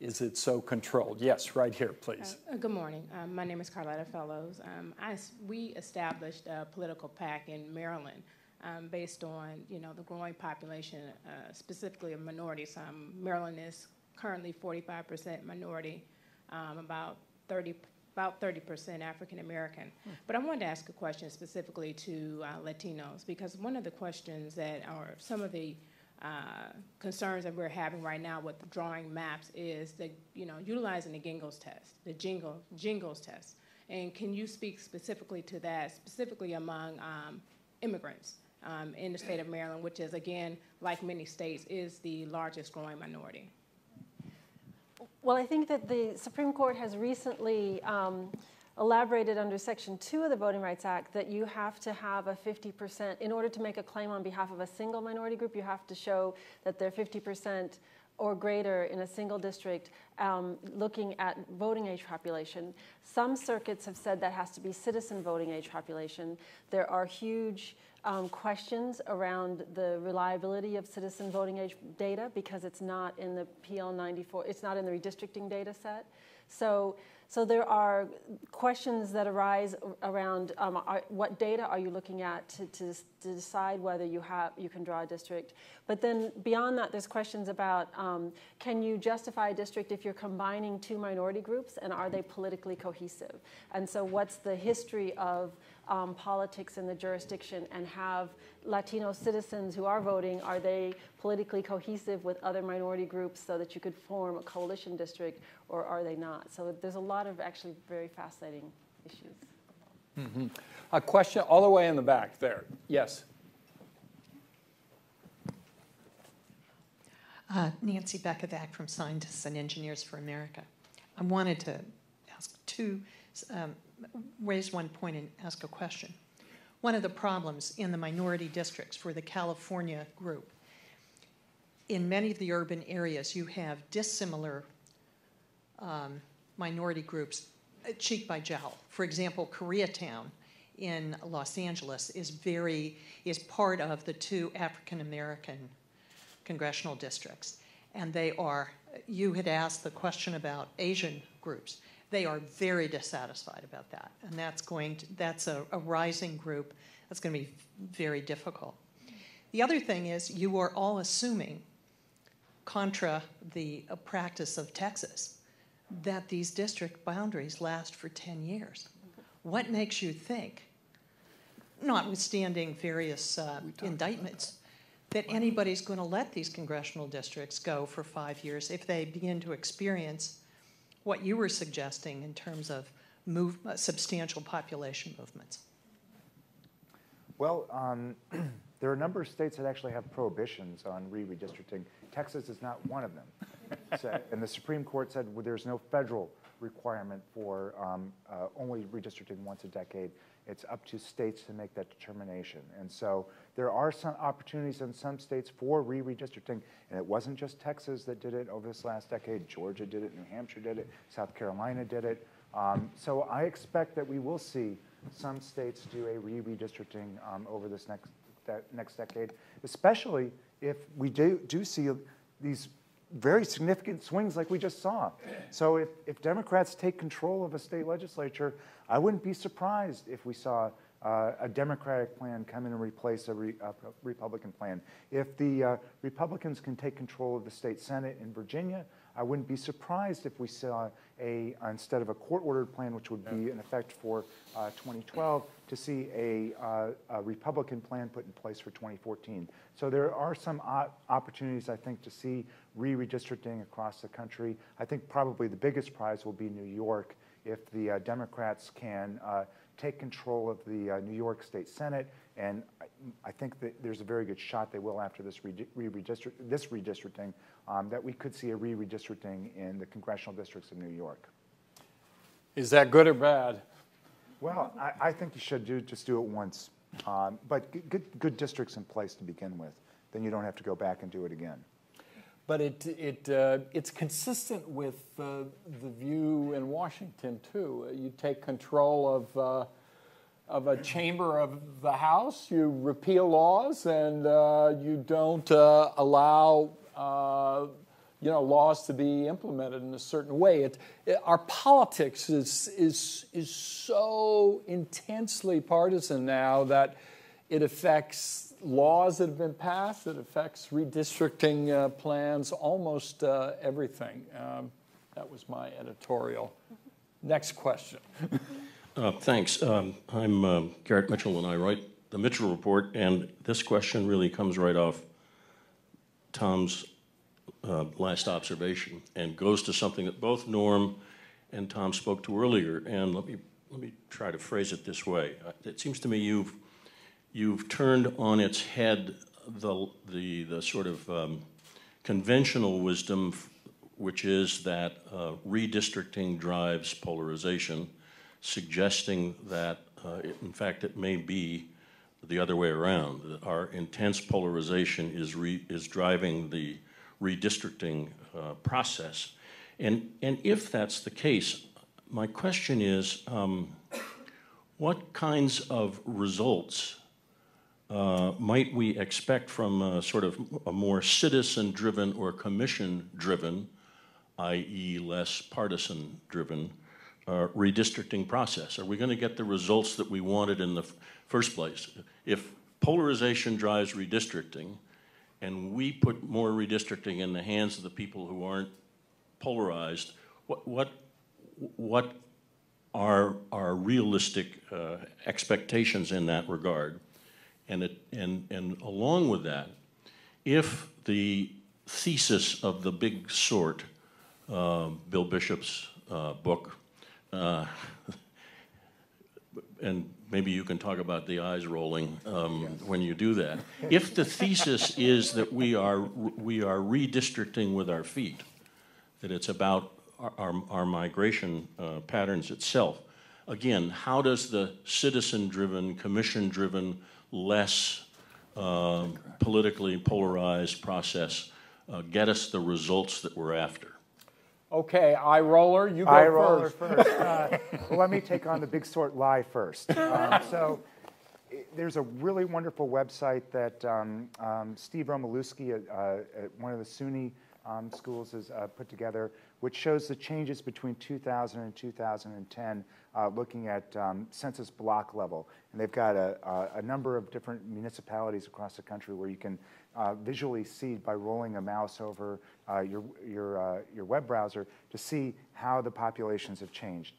is it so controlled? Yes, right here, please. Uh, good morning. Um, my name is Carlotta Fellows. Um, I, we established a political PAC in Maryland um, based on you know the growing population, uh, specifically of minorities. Maryland is currently 45% minority, um, about 30 about 30% African American. Hmm. But I wanted to ask a question specifically to uh, Latinos because one of the questions that, or some of the uh, concerns that we're having right now with drawing maps is the, you know, utilizing the Gingles test, the jingle, Gingles test. And can you speak specifically to that, specifically among um, immigrants um, in the state of Maryland, which is, again, like many states, is the largest growing minority? Well, I think that the Supreme Court has recently um, elaborated under Section 2 of the Voting Rights Act that you have to have a 50%, in order to make a claim on behalf of a single minority group, you have to show that they're 50% or greater in a single district um, looking at voting age population. Some circuits have said that has to be citizen voting age population. There are huge um, questions around the reliability of citizen voting age data because it's not in the PL 94, it's not in the redistricting data set. So so there are questions that arise around um, are, what data are you looking at to, to, to, decide whether you have you can draw a district. But then beyond that, there's questions about um, can you justify a district if you're combining two minority groups and are they politically cohesive? And so what's the history of um, politics in the jurisdiction and have Latino citizens who are voting, are they politically cohesive with other minority groups so that you could form a coalition district or are they not? So there's a lot of actually very fascinating issues. Mm-hmm. A question all the way in the back there. Yes. Uh, Nancy Beckovac from Scientists and Engineers for America. I wanted to ask two um, raise one point and ask a question. One of the problems in the minority districts for the California group, in many of the urban areas, you have dissimilar um, minority groups cheek by jowl. For example, Koreatown in Los Angeles is very is part of the two African American congressional districts, and they are. You had asked the question about Asian groups they are very dissatisfied about that. And that's going to, that's a, a rising group that's going to be very difficult. The other thing is you are all assuming, contra the practice of Texas, that these district boundaries last for 10 years. What makes you think, notwithstanding various uh, indictments, that anybody's going to let these congressional districts go for five years if they begin to experience what you were suggesting in terms of move, uh, substantial population movements? Well, um, there are a number of states that actually have prohibitions on re-redistricting. Texas is not one of them. So, and the Supreme Court said well, there's no federal requirement for um, uh, only redistricting once a decade. It's up to states to make that determination. And so there are some opportunities in some states for re-redistricting, and it wasn't just Texas that did it over this last decade. Georgia did it, New Hampshire did it, South Carolina did it. Um, so I expect that we will see some states do a re-redistricting um, over this next, next decade, especially if we do, do see these very significant swings like we just saw. So if, if Democrats take control of a state legislature, I wouldn't be surprised if we saw uh, a Democratic plan come in and replace a, re, a Republican plan. If the uh, Republicans can take control of the state Senate in Virginia, I wouldn't be surprised if we saw a, instead of a court-ordered plan, which would be in effect for uh, 2012, to see a, uh, a, Republican plan put in place for 2014. So there are some opportunities, I think, to see re-redistricting across the country. I think probably the biggest prize will be New York if the uh, Democrats can uh, take control of the uh, New York State Senate, and I, I, think that there's a very good shot they will after this, re redistrict, this redistricting, um, that we could see a re-redistricting in the congressional districts of New York. Is that good or bad? Well, I, I think you should do just do it once, um, but good, good districts in place to begin with. Then you don't have to go back and do it again but it, it, uh, it's consistent with uh, the view in Washington, too. You take control of, uh, of a chamber of the House, you repeal laws, and uh, you don't uh, allow uh, you know, laws to be implemented in a certain way. It, it, our politics is, is, is so intensely partisan now that it affects laws that have been passed It affects redistricting uh, plans, almost uh, everything. Um, that was my editorial. Next question. uh, thanks. Um, I'm uh, Garrett Mitchell, and I write the Mitchell Report, and this question really comes right off Tom's uh, last observation and goes to something that both Norm and Tom spoke to earlier. And let me let me try to phrase it this way. Uh, it seems to me you've you've turned on its head the, the, the sort of um, conventional wisdom, which is that uh, redistricting drives polarization, suggesting that, uh, it, in fact, it may be the other way around. Our intense polarization is, re, is driving the redistricting uh, process. And, and if that's the case, my question is um, what kinds of results uh, might we expect from a sort of a more citizen driven or commission driven, i.e., less partisan driven, uh, redistricting process? Are we going to get the results that we wanted in the first place? If polarization drives redistricting, and we put more redistricting in the hands of the people who aren't polarized, what, what, what are our realistic uh, expectations in that regard? And, it, and, and along with that, if the thesis of the big sort, uh, Bill Bishop's uh, book, uh, and maybe you can talk about the eyes rolling um, yes. when you do that. If the thesis is that we are, we are redistricting with our feet, that it's about our, our, our migration uh, patterns itself, again, how does the citizen driven, commission driven, less uh, politically polarized process uh, get us the results that we're after? Okay, eye roller, you go eye first. roller first. Uh, well, let me take on the big sort lie first. Um, so there's a really wonderful website that um, um, Steve Romalewski at, uh, at, one of the SUNY um, schools has uh, put together, which shows the changes between 2000 and 2010 uh, looking at um, census block level. And they've got a, a, a, number of different municipalities across the country where you can uh, visually see by rolling a mouse over uh, your, your, uh, your web browser to see how the populations have changed.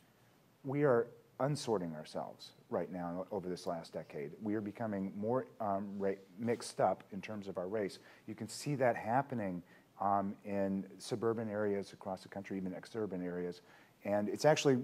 We are unsorting ourselves right now over this last decade. We are becoming more um, mixed up in terms of our race. You can see that happening um, in suburban areas across the country, even exurban areas. And it's actually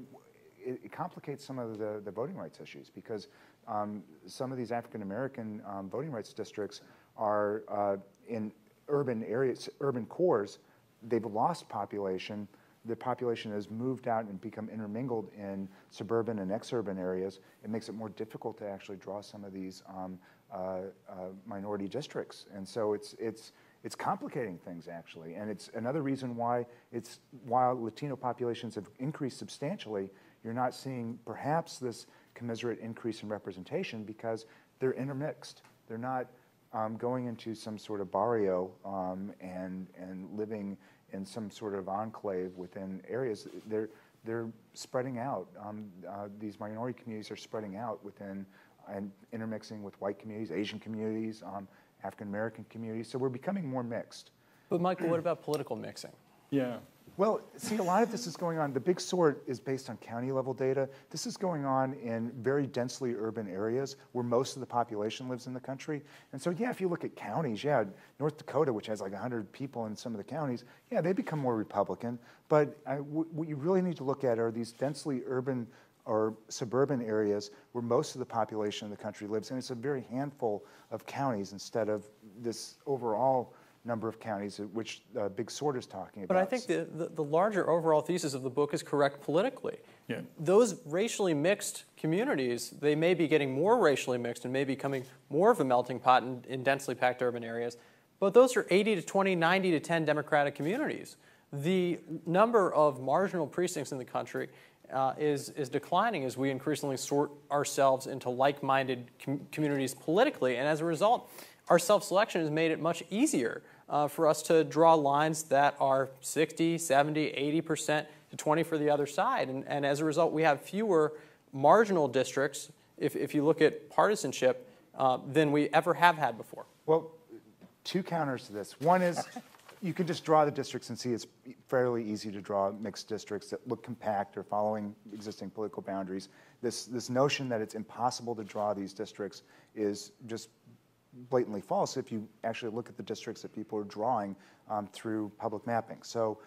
it, it, complicates some of the, the voting rights issues because um, some of these African American um, voting rights districts are uh, in urban areas, urban cores. They've lost population. The population has moved out and become intermingled in suburban and exurban areas. It makes it more difficult to actually draw some of these um, uh, uh, minority districts. And so it's, it's, it's complicating things actually. And it's another reason why it's, while Latino populations have increased substantially, you're not seeing perhaps this commiserate increase in representation because they're intermixed. They're not um, going into some sort of barrio um, and, and living in some sort of enclave within areas. They're, they're spreading out. Um, uh, these minority communities are spreading out within and intermixing with white communities, Asian communities, um, African American communities. So we're becoming more mixed. But Michael, what about political mixing? Yeah. Well, see, a lot of this is going on. The big sort is based on county level data. This is going on in very densely urban areas where most of the population lives in the country. And so, yeah, if you look at counties, yeah, North Dakota, which has like 100 people in some of the counties, yeah, they become more Republican. But I, what you really need to look at are these densely urban or suburban areas where most of the population of the country lives. And it's a very handful of counties instead of this overall number of counties, which uh, Big Sort is talking about. But I think the, the, the, larger overall thesis of the book is correct politically. Yeah. Those racially mixed communities, they may be getting more racially mixed and may be becoming more of a melting pot in, in densely packed urban areas, but those are 80 to 20, 90 to 10 Democratic communities. The number of marginal precincts in the country uh, is, is declining as we increasingly sort ourselves into like minded com- communities politically. And as a result, our self selection has made it much easier uh, for us to draw lines that are 60, 70, 80% to 20 for the other side. And, and as a result, we have fewer marginal districts, if, if you look at partisanship, uh, than we ever have had before. Well, two counters to this. One is you can just draw the districts and see it's fairly easy to draw mixed districts that look compact or following existing political boundaries. This, this notion that it's impossible to draw these districts is just blatantly false if you actually look at the districts that people are drawing um, through public mapping. So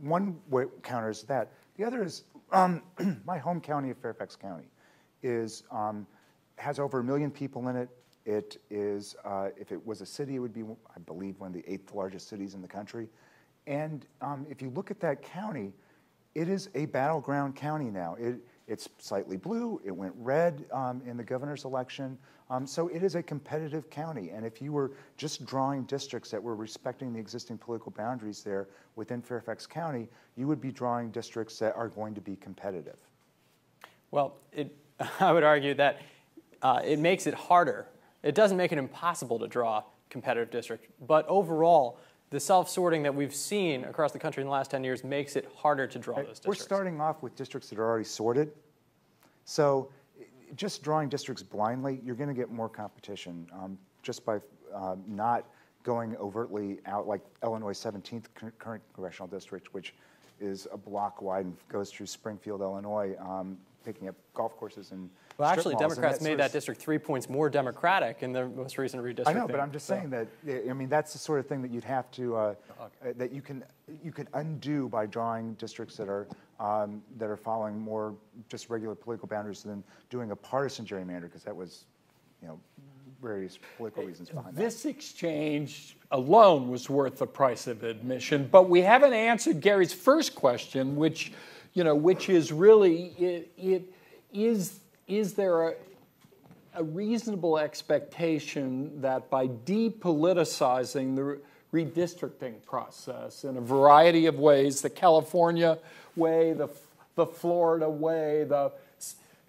one way counters that. The other is um, my home county of Fairfax County is um, has over a million people in it. It is, uh, if it was a city, it would be, I believe, one of the eighth largest cities in the country. And um, if you look at that county, it is a battleground county now. It, it's slightly blue. It went red um, in the governor's election. Um, so it is a competitive county. And if you were just drawing districts that were respecting the existing political boundaries there within Fairfax County, you would be drawing districts that are going to be competitive. Well, it, I would argue that uh, it makes it harder. It doesn't make it impossible to draw competitive districts, but overall, the self-sorting that we've seen across the country in the last 10 years makes it harder to draw those districts. We're starting off with districts that are already sorted. So just drawing districts blindly, you're going to get more competition um, just by uh, not going overtly out like Illinois 17th current congressional district, which is a block wide and goes through Springfield, Illinois, um, picking up golf courses and well, actually, Democrats made that district three points more Democratic in the most recent redistricting. I know, but I'm just so. saying that. I mean, that's the sort of thing that you'd have to uh, okay. uh, that you can you can undo by drawing districts that are um, that are following more just regular political boundaries than doing a partisan gerrymander, because that was, you know, various political reasons behind this that. This exchange alone was worth the price of admission. But we haven't answered Gary's first question, which, you know, which is really it, it is is there a, a reasonable expectation that by depoliticizing the redistricting process in a variety of ways, the California way, the, the Florida way, the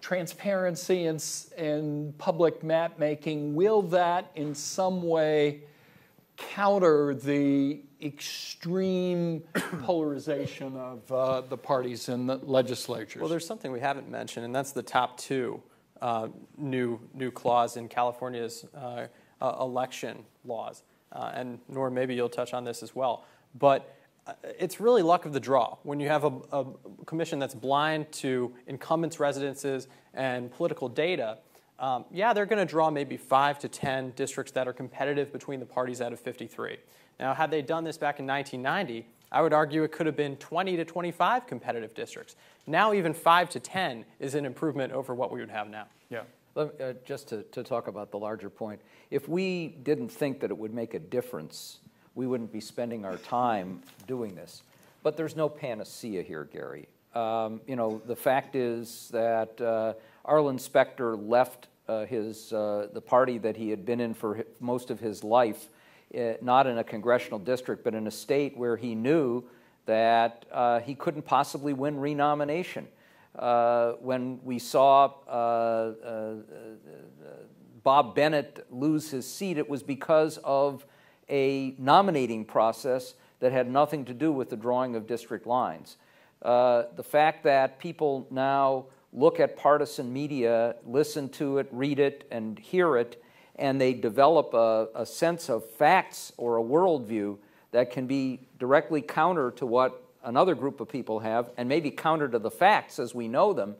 transparency and, and public map making, will that in some way counter the extreme polarization of uh, the parties in the legislatures. Well, there's something we haven't mentioned, and that's the top two uh, new new clause in California's uh, uh election laws. Uh, and Nor, maybe you'll touch on this as well. But uh, it's really luck of the draw when you have a, a commission that's blind to incumbents' residences and political data. Um, yeah, they're going to draw maybe five to 10 districts that are competitive between the parties out of 53. Now, had they done this back in 1990, I would argue it could have been 20 to 25 competitive districts. Now, even 5 to 10 is an improvement over what we would have now. Yeah. Uh, just to, to talk about the larger point, if we didn't think that it would make a difference, we wouldn't be spending our time doing this. But there's no panacea here, Gary. Um, you know, the fact is that uh, Arlen Specter left uh, his, uh, the party that he had been in for most of his life not in a congressional district, but in a state where he knew that uh, he couldn't possibly win renomination. Uh, when we saw uh, uh, Bob Bennett lose his seat, it was because of a nominating process that had nothing to do with the drawing of district lines. Uh, the fact that people now look at partisan media, listen to it, read it, and hear it, and they develop a, a sense of facts or a worldview that can be directly counter to what another group of people have, and maybe counter to the facts as we know them,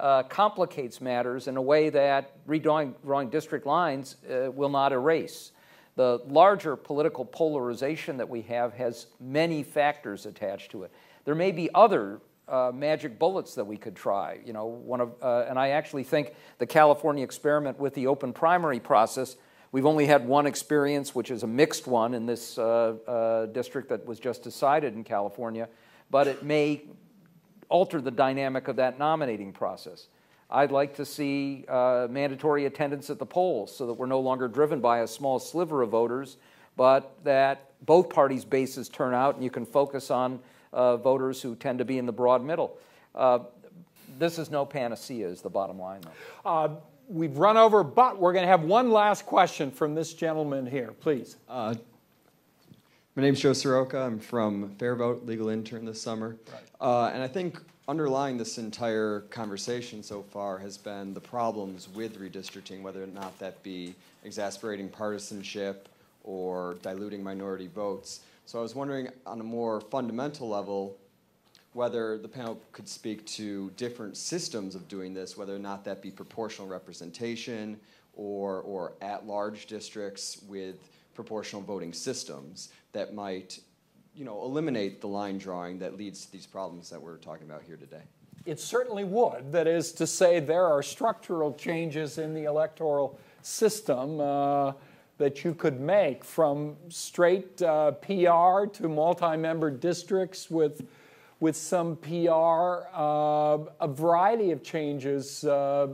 uh, complicates matters in a way that redrawing drawing district lines uh, will not erase. The larger political polarization that we have has many factors attached to it. There may be other uh, magic bullets that we could try. You know, one of, uh, and I actually think the California experiment with the open primary process. We've only had one experience, which is a mixed one in this uh, uh district that was just decided in California, but it may alter the dynamic of that nominating process. I'd like to see uh, mandatory attendance at the polls so that we're no longer driven by a small sliver of voters, but that both parties' bases turn out and you can focus on voters who tend to be in the broad middle. Uh, this is no panacea, is the bottom line, though. Uh, we've run over, but we're going to have one last question from this gentleman here, please. Uh, my name's Joe Soroka. I'm from FairVote, legal intern this summer. Right. Uh, and I think underlying this entire conversation so far has been the problems with redistricting, whether or not that be exasperating partisanship or diluting minority votes. So I was wondering on a more fundamental level whether the panel could speak to different systems of doing this, whether or not that be proportional representation or, or at-large districts with proportional voting systems that might you know, eliminate the line drawing that leads to these problems that we're talking about here today. It certainly would. That is to say, there are structural changes in the electoral system uh, that you could make from straight uh, PR to multi-member districts with with some PR, uh, a variety of changes, uh,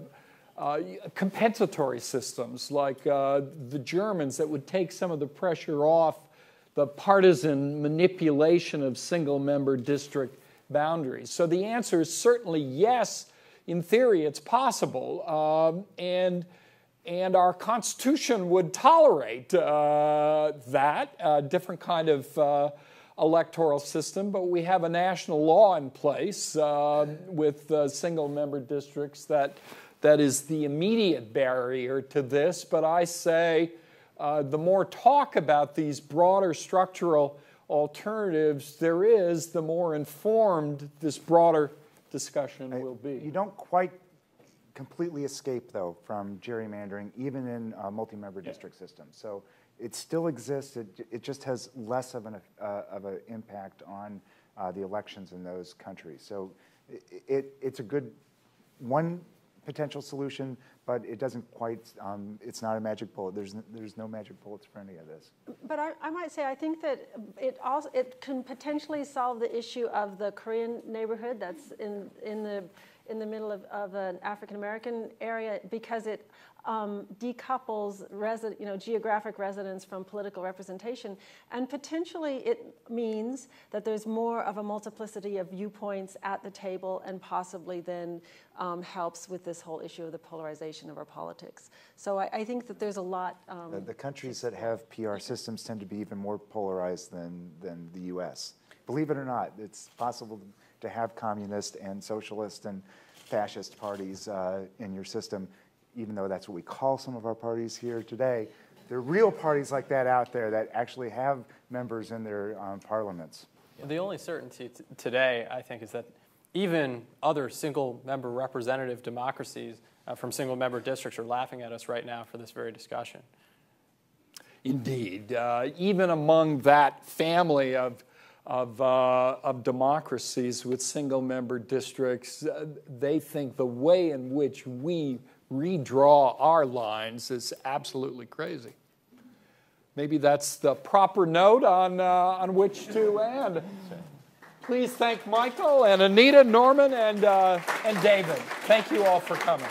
uh, compensatory systems like uh, the Germans that would take some of the pressure off the partisan manipulation of single-member district boundaries. So the answer is certainly yes. In theory, it's possible, um, and and our Constitution would tolerate uh, that, a different kind of uh, electoral system, but we have a national law in place uh, with uh, single member districts that, that is the immediate barrier to this. But I say uh, the more talk about these broader structural alternatives there is, the more informed this broader discussion will be. You don't quite completely escape, though, from gerrymandering, even in a multi-member yeah. district systems. So it still exists. It, it just has less of an uh, of an impact on uh, the elections in those countries. So it, it, it's a good one potential solution, but it doesn't quite. Um, it's not a magic bullet. There's there's no magic bullets for any of this. But I, I might say I think that it also it can potentially solve the issue of the Korean neighborhood that's in in the in the middle of, of an African American area because it um, decouples resi- you know, geographic residence from political representation. And potentially it means that there's more of a multiplicity of viewpoints at the table and possibly then um, helps with this whole issue of the polarization of our politics. So I, I think that there's a lot. Um, the, the, countries that have PR systems tend to be even more polarized than, than the US. Believe it or not, it's possible to have communist and socialist and fascist parties uh, in your system even though that's what we call some of our parties here today, there are real parties like that out there that actually have members in their um, parliaments. The only certainty t- today, I think, is that even other single member representative democracies uh, from single member districts are laughing at us right now for this very discussion. Indeed. Uh, even among that family of, of, uh, of democracies with single member districts, uh, they think the way in which we redraw our lines is absolutely crazy. Maybe that's the proper note on, uh, on which to end. Please thank Michael and Anita, Norman, and, uh, and David. Thank you all for coming.